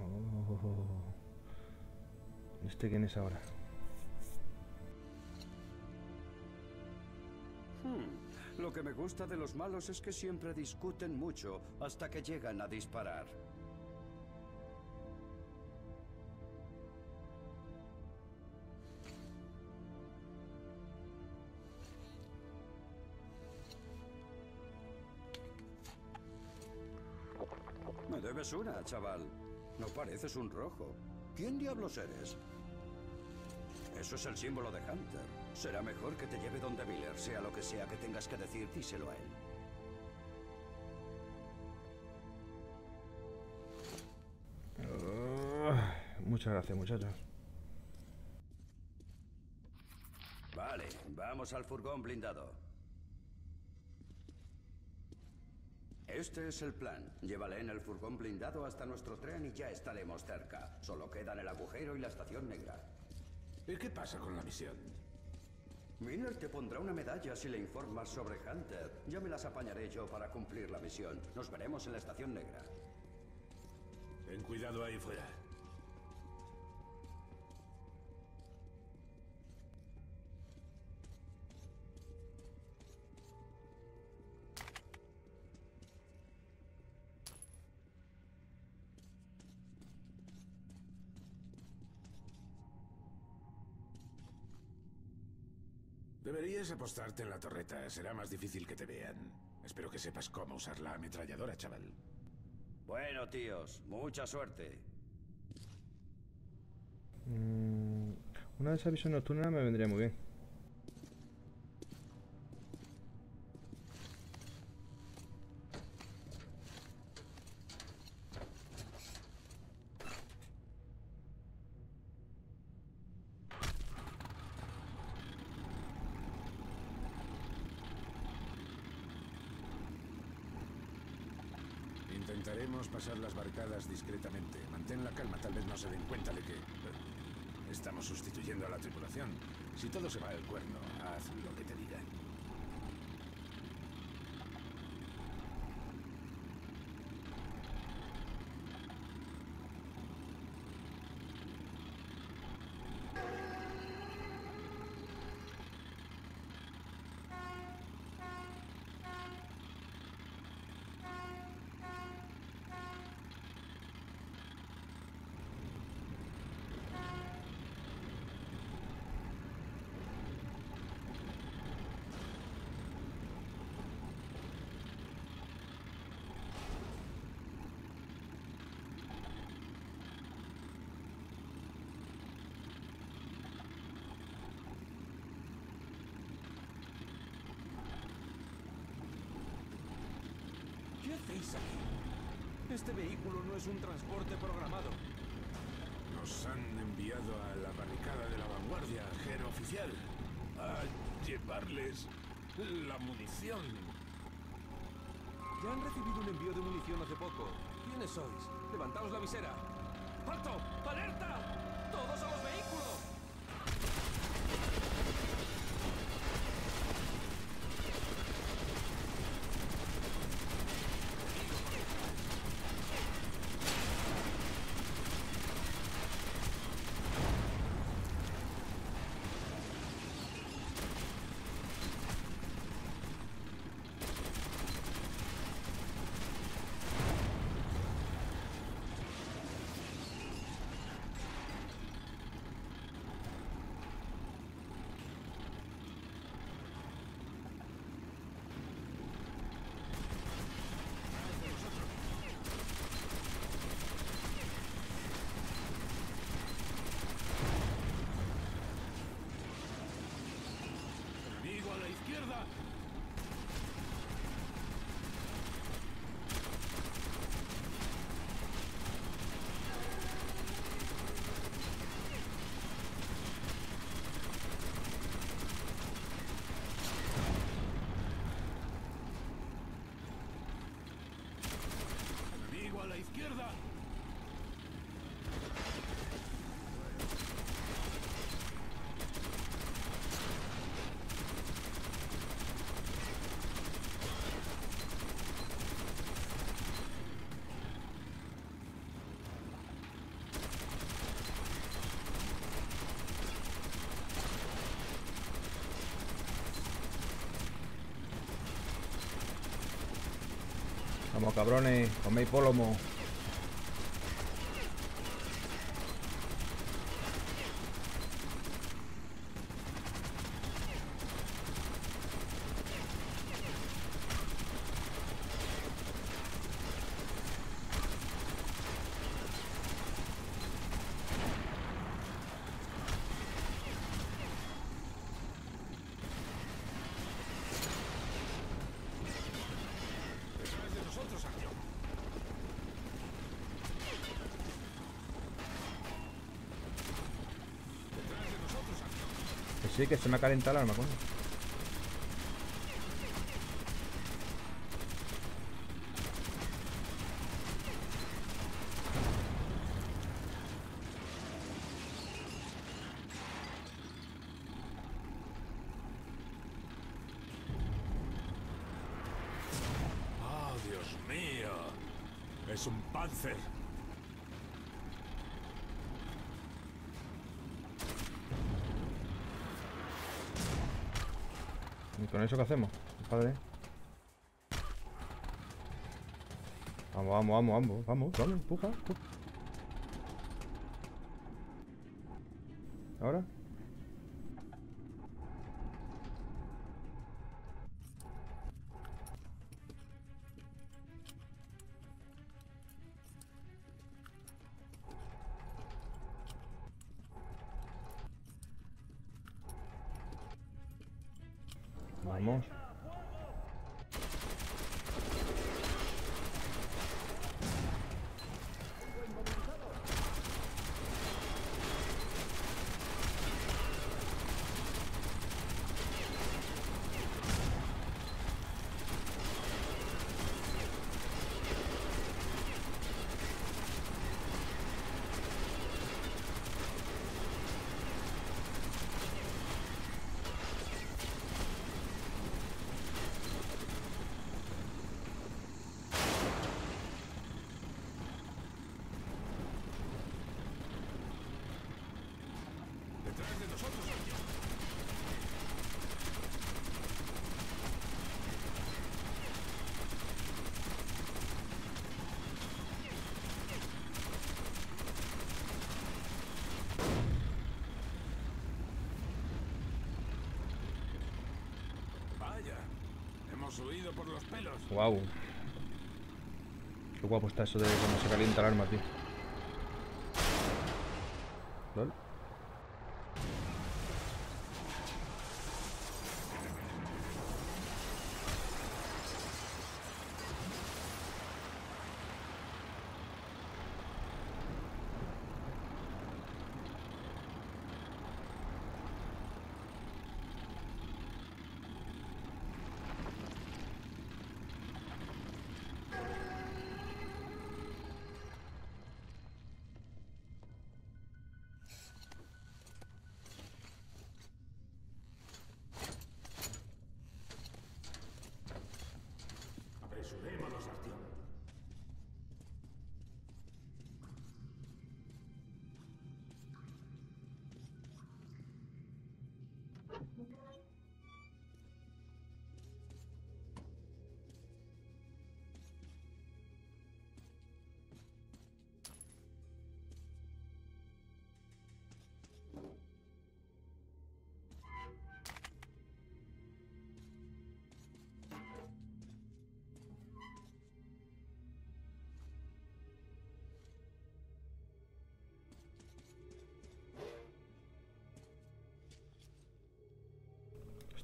S1: Oh. ¿Este quién es ahora?
S8: Hmm, Lo que me gusta de los malos es que siempre discuten mucho hasta que llegan a disparar. Chaval. No pareces un rojo. ¿Quién diablos eres? Eso es el símbolo de Hunter. Será mejor que te lleve donde Miller, sea lo que sea que tengas que decir, díselo a él.
S1: Ah, muchas gracias, muchachos.
S8: Vale, vamos al furgón blindado. Este es el plan. Llévale en el furgón blindado hasta nuestro tren y ya estaremos cerca. Solo quedan el agujero y la estación negra.
S5: ¿Y qué pasa con la misión?
S8: Miner te pondrá una medalla si le informas sobre Hunter. Ya me las apañaré yo para cumplir la misión. Nos veremos en la estación negra.
S5: Ten cuidado ahí fuera. Deberías apostarte en la torreta. Será más difícil que te vean. Espero que sepas cómo usar la ametralladora, chaval.
S8: Bueno, tíos, mucha suerte.
S1: Mm, una de esas visión nocturna me vendría muy bien.
S5: La calma, tal vez no se den cuenta de que... eh, Estamos sustituyendo a la tripulación. Si todo se va al cuerno, haz lo que te diga.
S10: ¿Qué hacéis aquí? Este vehículo no es un transporte programado.
S5: Nos han enviado a la barricada de la vanguardia, Jero oficial, a llevarles la munición.
S10: Ya han recibido un envío de munición hace poco. ¿Quiénes sois? Levantaos la visera. ¡Alto! ¡Alerta! ¡Todos a los vehículos!
S1: Vamos, cabrones, coméis pólomo.
S5: Detrás de nosotros, Artyom. Detrás de nosotros, Artyom.
S1: Que sí, que se me ha calentado el arma.
S5: ¡Oh, Dios mío! Es un panzer.
S1: ¿Y con eso qué hacemos, padre? Vamos, vamos, vamos, vamos, vamos, vamos, empuja, empuja. Wow. Qué guapo está eso de cuando se calienta el arma, tío.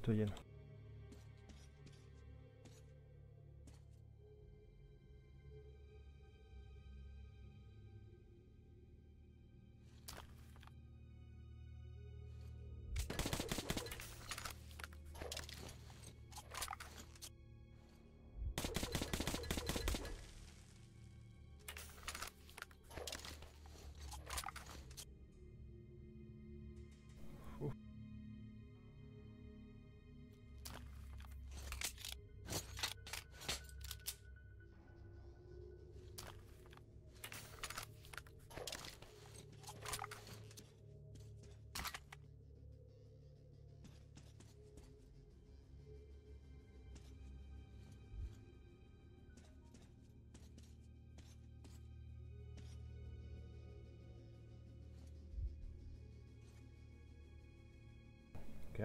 S1: Estoy lleno. ¿Qué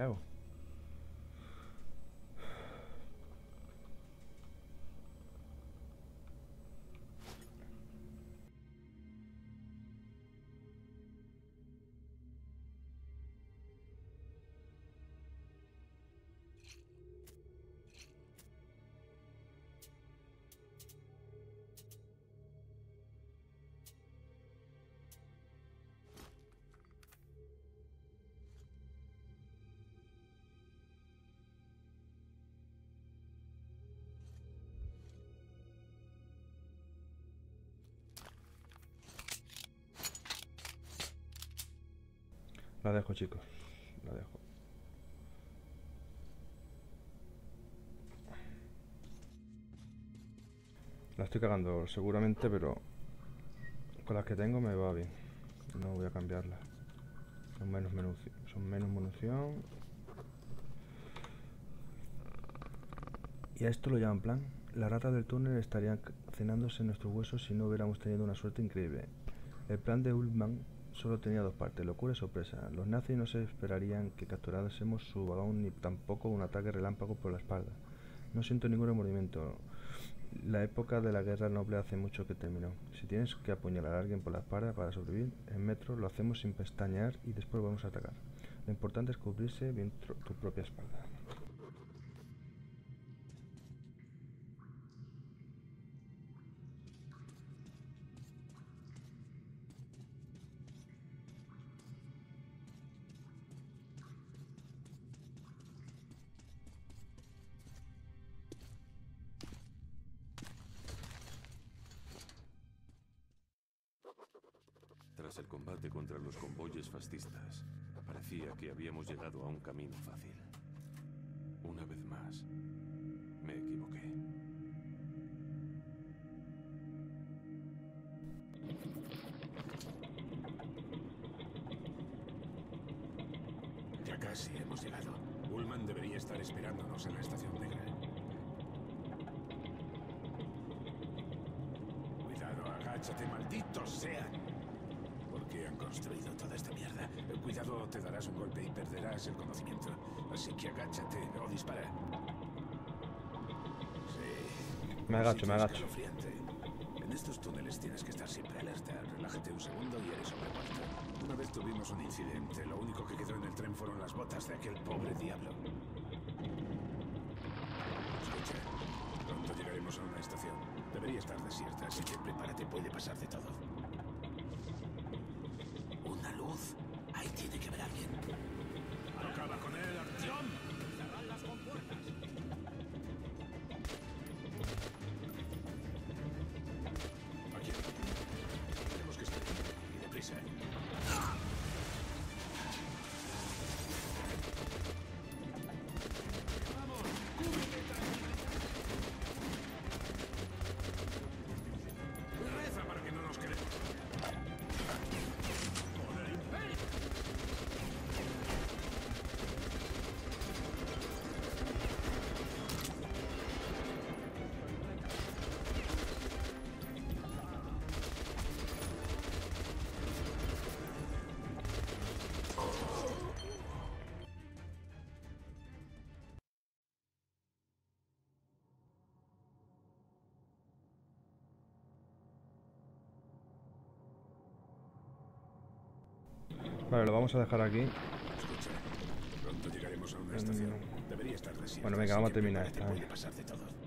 S1: La dejo, chicos. La dejo. La estoy cagando seguramente, pero con las que tengo me va bien. No voy a cambiarla. Son menos, son menos munición. Y a esto lo llaman plan. Las ratas del túnel estarían cenándose nuestros huesos si no hubiéramos tenido una suerte increíble. El plan de Ullman solo tenía dos partes, locura y sorpresa. Los nazis no se esperarían que capturásemos su vagón ni tampoco un ataque relámpago por la espalda. No siento ningún remordimiento. La época de la guerra noble hace mucho que terminó. Si tienes que apuñalar a alguien por la espalda para sobrevivir, en metro lo hacemos sin pestañear y después vamos a atacar. Lo importante es cubrirse bien tu propia espalda.
S3: Tras el combate contra los convoyes fascistas, parecía que habíamos llegado a un camino fácil. Una vez más, me equivoqué.
S5: Ya casi hemos llegado. Ullman debería estar esperándonos en la estación negra. Cuidado, agáchate, malditos sean. ¿Por qué han construido toda esta mierda? Eh, Cuidado, te darás un golpe y perderás el conocimiento. Así que agáchate o dispara. Sí.
S1: Me agacho, me agacho.
S5: En estos túneles tienes que estar siempre alerta. Relájate un segundo y eres hombre muerto. Una vez tuvimos un incidente. Lo único que quedó en el tren fueron las botas de aquel pobre diablo. Escucha, pronto llegaremos a una estación. Debería estar desierta, así que prepárate, puede pasar de todo.
S1: Vale, lo vamos a dejar aquí.
S5: Escucha. Pronto llegaremos a una estación. Debería estar desierta.
S1: Bueno, venga, vamos a terminar esta,
S5: Puede pasar de todo.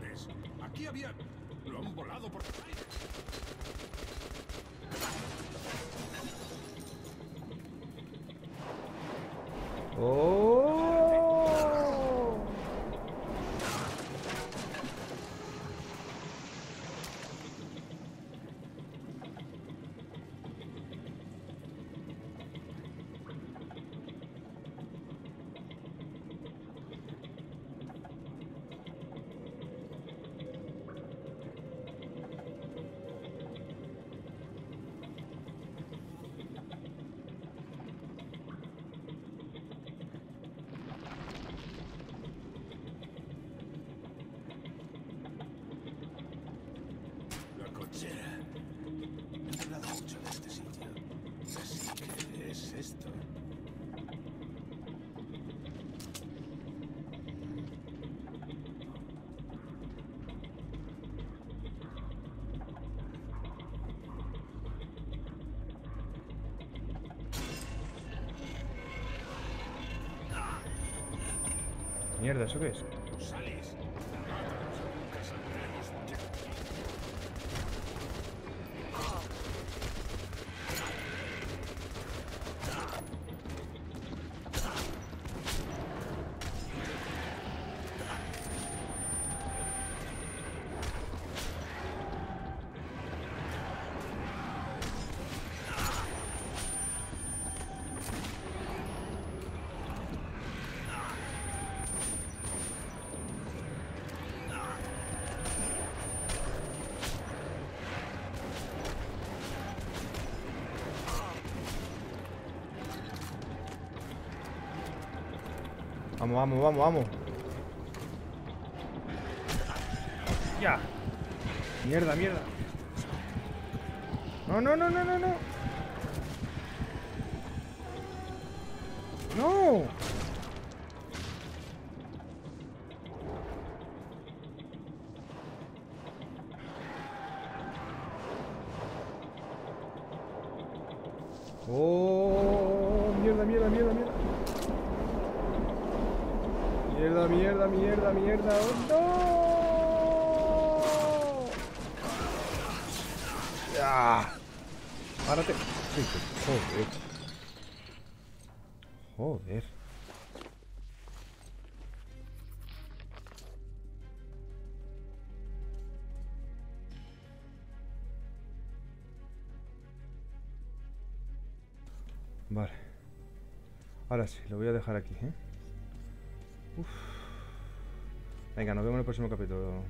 S5: Ves? Aquí había... Lo han volado por los aires.
S1: ¡Oh!
S5: La cochera. He hablado mucho de este sitio. Así que es esto.
S1: Mierda, ¿eso qué es?
S5: Sales. Mátanos o nunca saldremos de aquí.
S1: Vamos, vamos, vamos, vamos. Ya. Mierda, mierda. No, no, no, no, no, no. Vale. Ahora sí, lo voy a dejar aquí, ¿eh? Venga, nos vemos en el próximo capítulo.